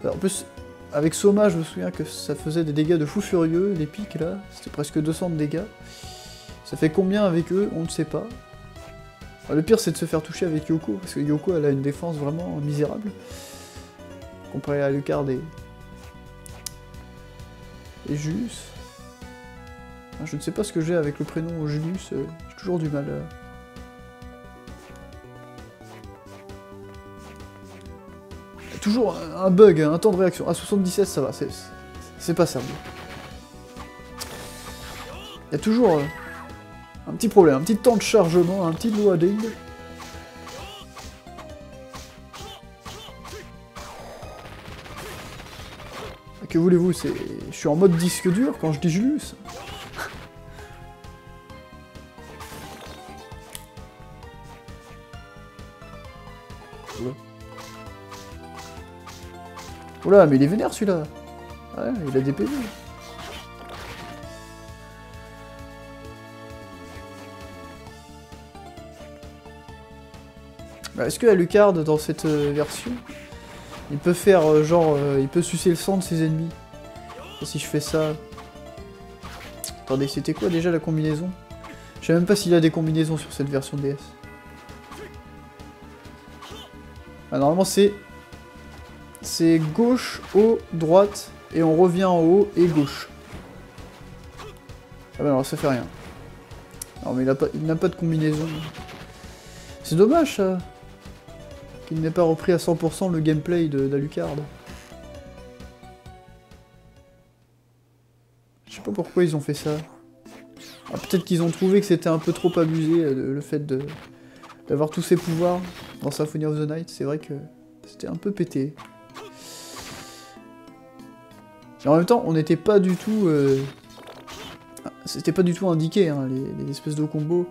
en plus, avec Soma, je me souviens que ça faisait des dégâts de fou furieux, les pics là. C'était presque 200 de dégâts. Ça fait combien avec eux? On ne sait pas. le pire, c'est de se faire toucher avec Yoko, parce que Yoko, elle a une défense vraiment misérable. Comparé à Lucard et... Et Julius. Je ne sais pas ce que j'ai avec le prénom Julius, euh, j'ai toujours du mal à... toujours un bug, un temps de réaction. À 77, ça va, c'est passable. Il y a toujours euh, un petit problème, un petit temps de chargement, un petit loading. Que voulez-vous, c'est... Je suis en mode disque dur quand je dis Julius. Oula, mais il est vénère celui-là Ouais, il a des PV. Bah, est-ce que Alucard, dans cette euh, version, il peut faire euh, genre... Euh, il peut sucer le sang de ses ennemis? Si je fais ça... Attendez, c'était quoi déjà la combinaison? Je sais même pas s'il a des combinaisons sur cette version DS. Ah, normalement c'est c'est gauche, haut, droite, et on revient en haut et gauche. Ah bah non, ça fait rien. Non mais il n'a pas, de combinaison. C'est dommage ça Qu'il n'ait pas repris à 100% le gameplay d'Alucard. Je sais pas pourquoi ils ont fait ça. Ah, peut-être qu'ils ont trouvé que c'était un peu trop abusé, euh, le fait d'avoir tous ces pouvoirs dans Symphony of the Night. C'est vrai que c'était un peu pété. Et en même temps, on n'était pas du tout... Euh, c'était pas du tout indiqué, hein, les, espèces de combos.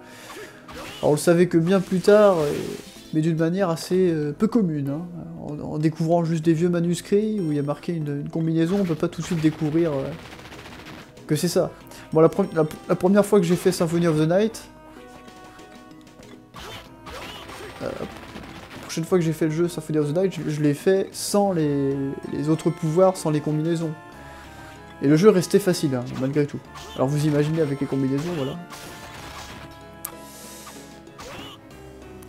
Alors on le savait que bien plus tard, mais d'une manière assez euh, peu commune. Hein. En, découvrant juste des vieux manuscrits où il y a marqué une, combinaison, on peut pas tout de suite découvrir euh, que c'est ça. Bon, la, première fois que j'ai fait Symphony of the Night... la prochaine fois que j'ai fait le jeu Symphony of the Night, je, l'ai fait sans les autres pouvoirs, sans les combinaisons. Et le jeu restait facile, hein, malgré tout. Alors vous imaginez avec les combinaisons, voilà.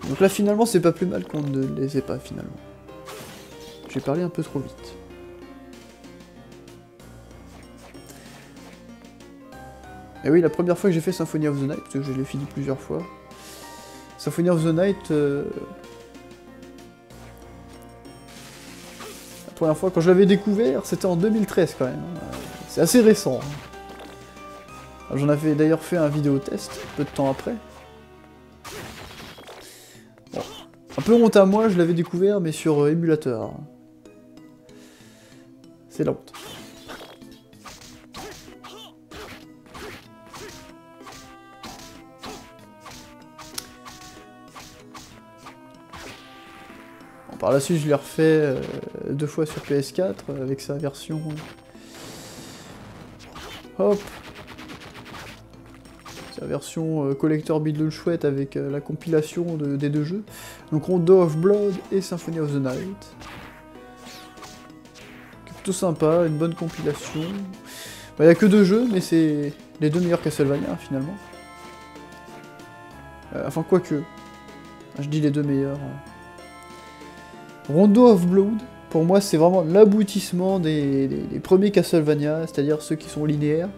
Donc là finalement c'est pas plus mal qu'on ne les ait pas finalement. J'ai parlé un peu trop vite. Et oui, la première fois que j'ai fait Symphony of the Night, parce que je l'ai fini plusieurs fois, Symphony of the Night, euh, première fois quand je l'avais découvert, c'était en 2013 quand même. C'est assez récent. J'en avais d'ailleurs fait un vidéo test, peu de temps après. Un peu honte à moi, je l'avais découvert, mais sur euh, émulateur. C'est la honte. Par la suite, je l'ai refait euh, deux fois sur PS4 avec sa version Hop C'est la version euh, collector bidule chouette avec euh, la compilation des deux jeux. Donc Rondo of Blood et Symphony of the Night. Plutôt sympa, une bonne compilation. Il n'y a que deux jeux, mais c'est les deux meilleurs Castlevania, finalement. Euh, enfin, quoique. Je dis les deux meilleurs. Rondo of Blood, pour moi, c'est vraiment l'aboutissement des, premiers Castlevania, c'est-à-dire ceux qui sont linéaires.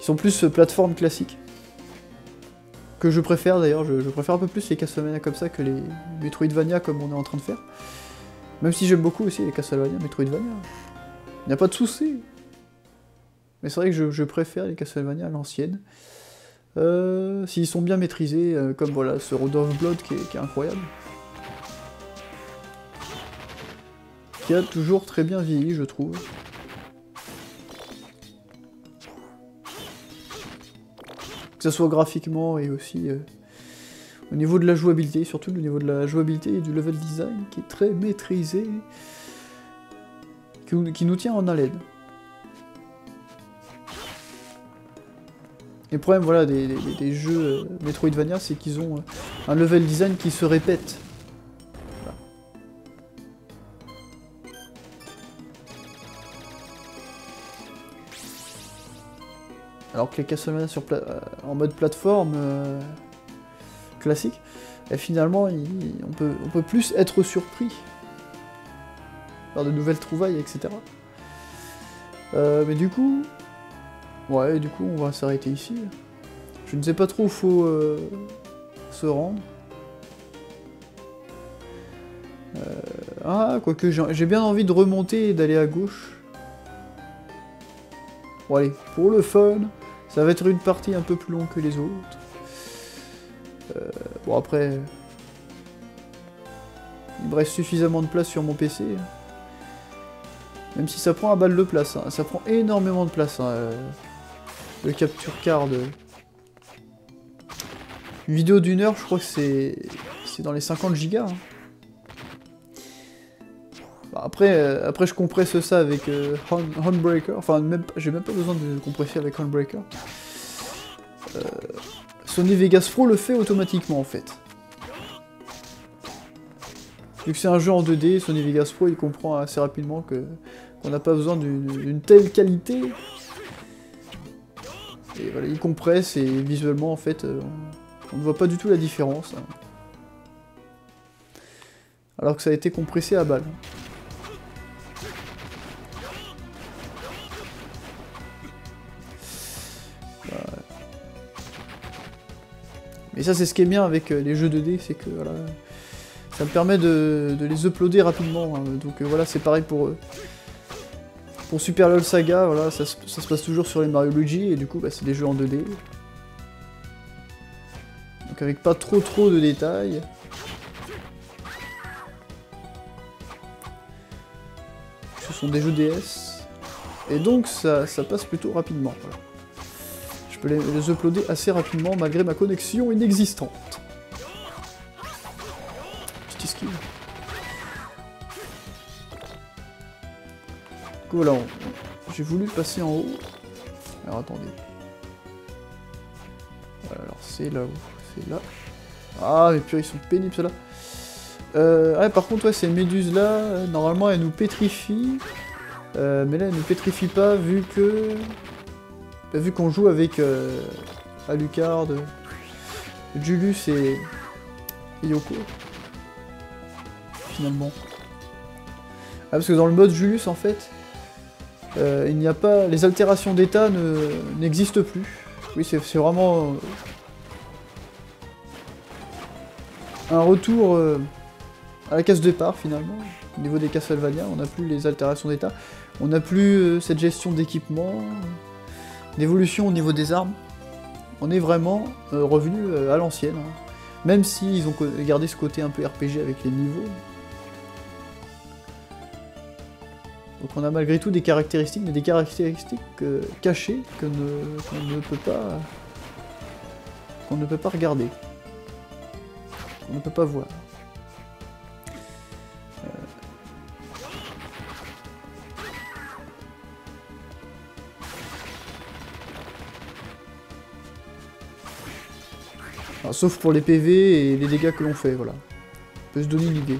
Ils sont plus plateforme classique. Que je préfère d'ailleurs, je, préfère un peu plus les Castlevania comme ça que les Metroidvania comme on est en train de faire. Même si j'aime beaucoup aussi les Castlevania, Metroidvania. Il n'y a pas de souci. Mais c'est vrai que je, préfère les Castlevania à l'ancienne. Euh, s'ils sont bien maîtrisés, euh, comme voilà ce Road of Blood qui est, incroyable. Qui a toujours très bien vieilli, je trouve. Que ce soit graphiquement et aussi euh, au niveau de la jouabilité, surtout au niveau de la jouabilité et du level design qui est très maîtrisé, qui, nous tient en haleine. Le problème voilà, des, jeux euh, Metroidvania, c'est qu'ils ont euh, un level design qui se répète. Alors que les Castlevania euh, en mode plateforme classique, et finalement, on, peut, plus être surpris par de nouvelles trouvailles, etc. mais du coup, Ouais, du coup, on va s'arrêter ici. Je ne sais pas trop où faut euh, se rendre. Euh, ah, quoique j'ai bien envie de remonter et d'aller à gauche. Bon allez, pour le fun, ça va être une partie un peu plus longue que les autres. Euh, bon après, il me reste suffisamment de place sur mon PC. Même si ça prend un balle de place, hein. ça prend énormément de place. Hein le capture card. Une vidéo d'une heure, je crois que c'est c'est dans les 50 gigas. Hein. Bah, après, euh, après, je compresse ça avec euh, Handbreaker. Enfin, j'ai même pas besoin de compresser avec Handbreaker. Euh, Sony Vegas Pro le fait automatiquement en fait. Vu que c'est un jeu en 2D, Sony Vegas Pro il comprend assez rapidement que qu'on n'a pas besoin d'une telle qualité et voilà, il compresse et visuellement en fait euh, on ne voit pas du tout la différence. Hein. Alors que ça a été compressé à balle. Mais ça c'est ce qui est bien avec euh, les jeux 2D, c'est que voilà, ça me permet de, les uploader rapidement. Hein. Donc euh, voilà, c'est pareil pour eux. Pour Super LOL Saga, voilà, ça, se passe toujours sur les Mario Luigi, et du coup, bah, c'est des jeux en 2D. Donc avec pas trop trop de détails. Ce sont des jeux DS. Et donc, ça, passe plutôt rapidement. Je peux les, les uploader assez rapidement, malgré ma connexion inexistante. Petite esquive. voilà, j'ai voulu passer en haut. Alors attendez. Voilà, alors c'est là où C'est là. Ah, mais puis ils sont pénibles ceux-là. Euh, ouais, par contre, ouais, ces méduses-là, normalement, elles nous pétrifient. Euh, mais là, elles nous pétrifient pas, vu que... Bah, vu qu'on joue avec euh, Alucard, Julius et... Yoko. Finalement. Ah, parce que dans le mode Julius, en fait, euh, il n'y a pas... Les altérations d'état n'existent plus. Oui, c'est vraiment... Euh, un retour euh, à la case départ, finalement. Au niveau des Castlevania, on n'a plus les altérations d'état. On n'a plus cette gestion d'équipement, d'évolution au niveau des armes. On est vraiment revenu à l'ancienne. Hein. Même s'ils ont gardé ce côté un peu RPG avec les niveaux. Donc on a malgré tout des caractéristiques, mais des caractéristiques euh, cachées qu'on ne, peut pas qu'on ne peut pas regarder, qu'on ne peut pas voir. Sauf pour les PV et les dégâts que l'on fait, voilà. On peut se donner une idée.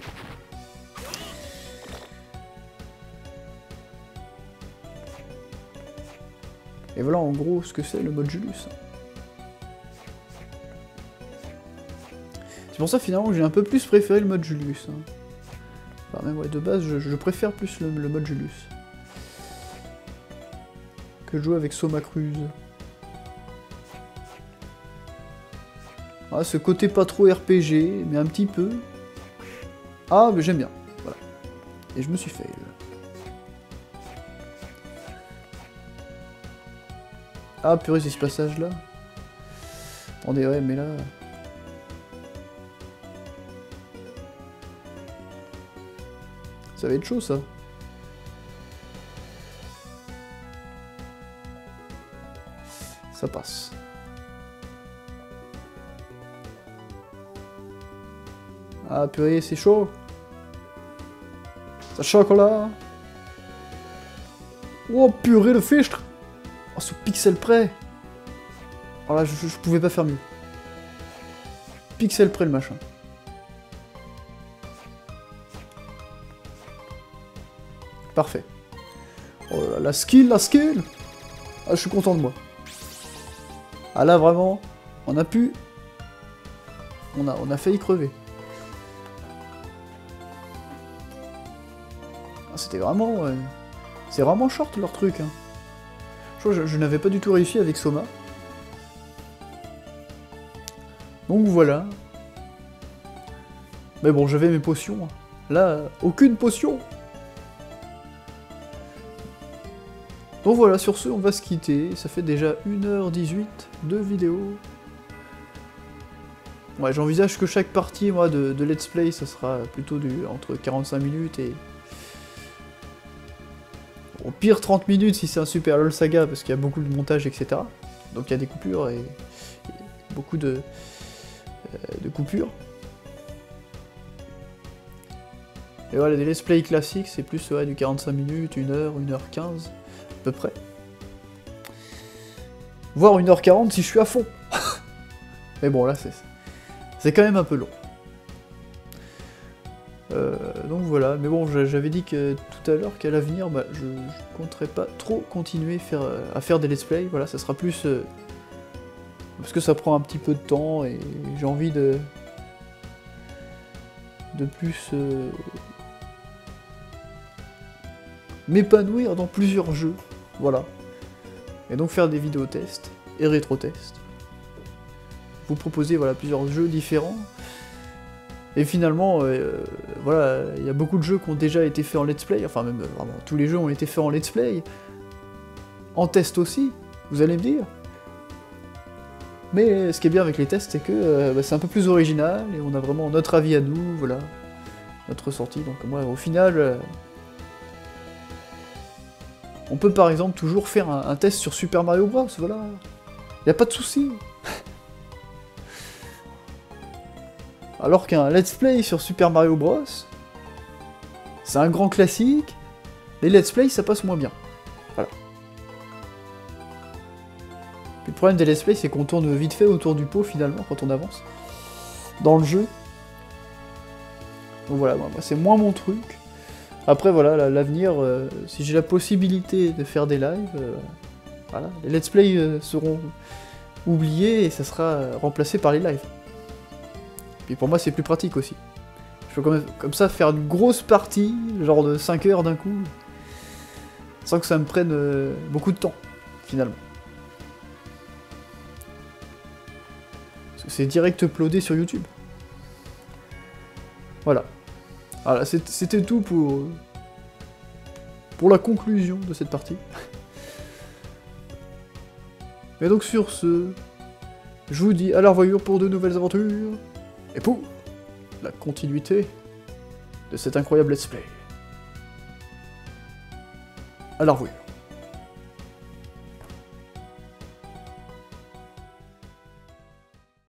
voilà en gros ce que c'est le mode Julius. C'est pour ça finalement que j'ai un peu plus préféré le mode Julius. Hein. Enfin même de base je, préfère plus le, mode Julius. Que jouer avec Soma Cruz. Ah, ce côté pas trop RPG, mais un petit peu. Ah, mais j'aime bien. Voilà. Et je me suis fait. Ah, purée, c'est ce passage-là. Attendez, ouais, mais là... Ça va être chaud, ça. Ça passe. Ah purée, c'est chaud. Ça là. Oh purée, le fichtre Oh, ce pixel près Oh là, je, je, pouvais pas faire mieux. Pixel près le machin. Parfait. Oh là, la skill, la skill Ah, je suis content de moi. Ah là, vraiment, on a pu... On a, on a failli crever. C'était vraiment... C'est vraiment short leur truc. Hein. Je, n'avais pas du tout réussi avec Soma. Donc voilà. Mais bon, j'avais mes potions. Là, aucune potion Donc voilà, sur ce, on va se quitter. Ça fait déjà 1h18 de vidéo. Ouais, j'envisage que chaque partie, moi, de, de, let's play, ça sera plutôt du, entre 45 minutes et pire 30 minutes si c'est un Super LOL Saga, parce qu'il y a beaucoup de montage, etc. Donc il y a des coupures et, beaucoup de, euh, de, coupures. Et voilà, des let's play classiques, c'est plus du 45 minutes, 1 heure, 1h15, à peu près. Voire 1h40 si je suis à fond. [LAUGHS] Mais bon, là, c'est quand même un peu long. Euh, voilà, mais bon, j'avais dit que tout à l'heure qu'à l'avenir, bah, je, ne compterais pas trop continuer à faire des let's play, voilà, ça sera plus... Euh, parce que ça prend un petit peu de temps et j'ai envie de... de plus... Euh, m'épanouir dans plusieurs jeux, voilà. Et donc faire des vidéos tests et rétro-tests. Vous proposer voilà, plusieurs jeux différents, et finalement, euh, voilà, il y a beaucoup de jeux qui ont déjà été faits en let's play, enfin même vraiment tous les jeux ont été faits en let's play, en test aussi, vous allez me dire. Mais ce qui est bien avec les tests, c'est que euh, bah, c'est un peu plus original, et on a vraiment notre avis à nous, voilà, notre sortie. Donc moi, au final, euh, on peut par exemple toujours faire un, un test sur Super Mario Bros, voilà. Y a pas de souci. Alors qu'un let's play sur Super Mario Bros, c'est un grand classique, les let's play ça passe moins bien. Voilà. le problème des let's play c'est qu'on tourne vite fait autour du pot finalement quand on avance dans le jeu. Donc voilà, moi c'est moins mon truc. Après voilà, l'avenir, euh, si j'ai la possibilité de faire des lives, euh, les let's play euh, seront oubliés et ça sera remplacé par les lives. Puis pour moi, c'est plus pratique aussi. Je peux comme, ça faire une grosse partie, genre de 5 heures d'un coup, sans que ça me prenne euh, beaucoup de temps, finalement. Parce que c'est direct uploadé sur YouTube. Voilà. Voilà, c'était tout pour, pour la conclusion de cette partie. [LAUGHS] Et donc sur ce, je vous dis à la revoyure pour de nouvelles aventures. Et pour la continuité de cet incroyable let's play. À.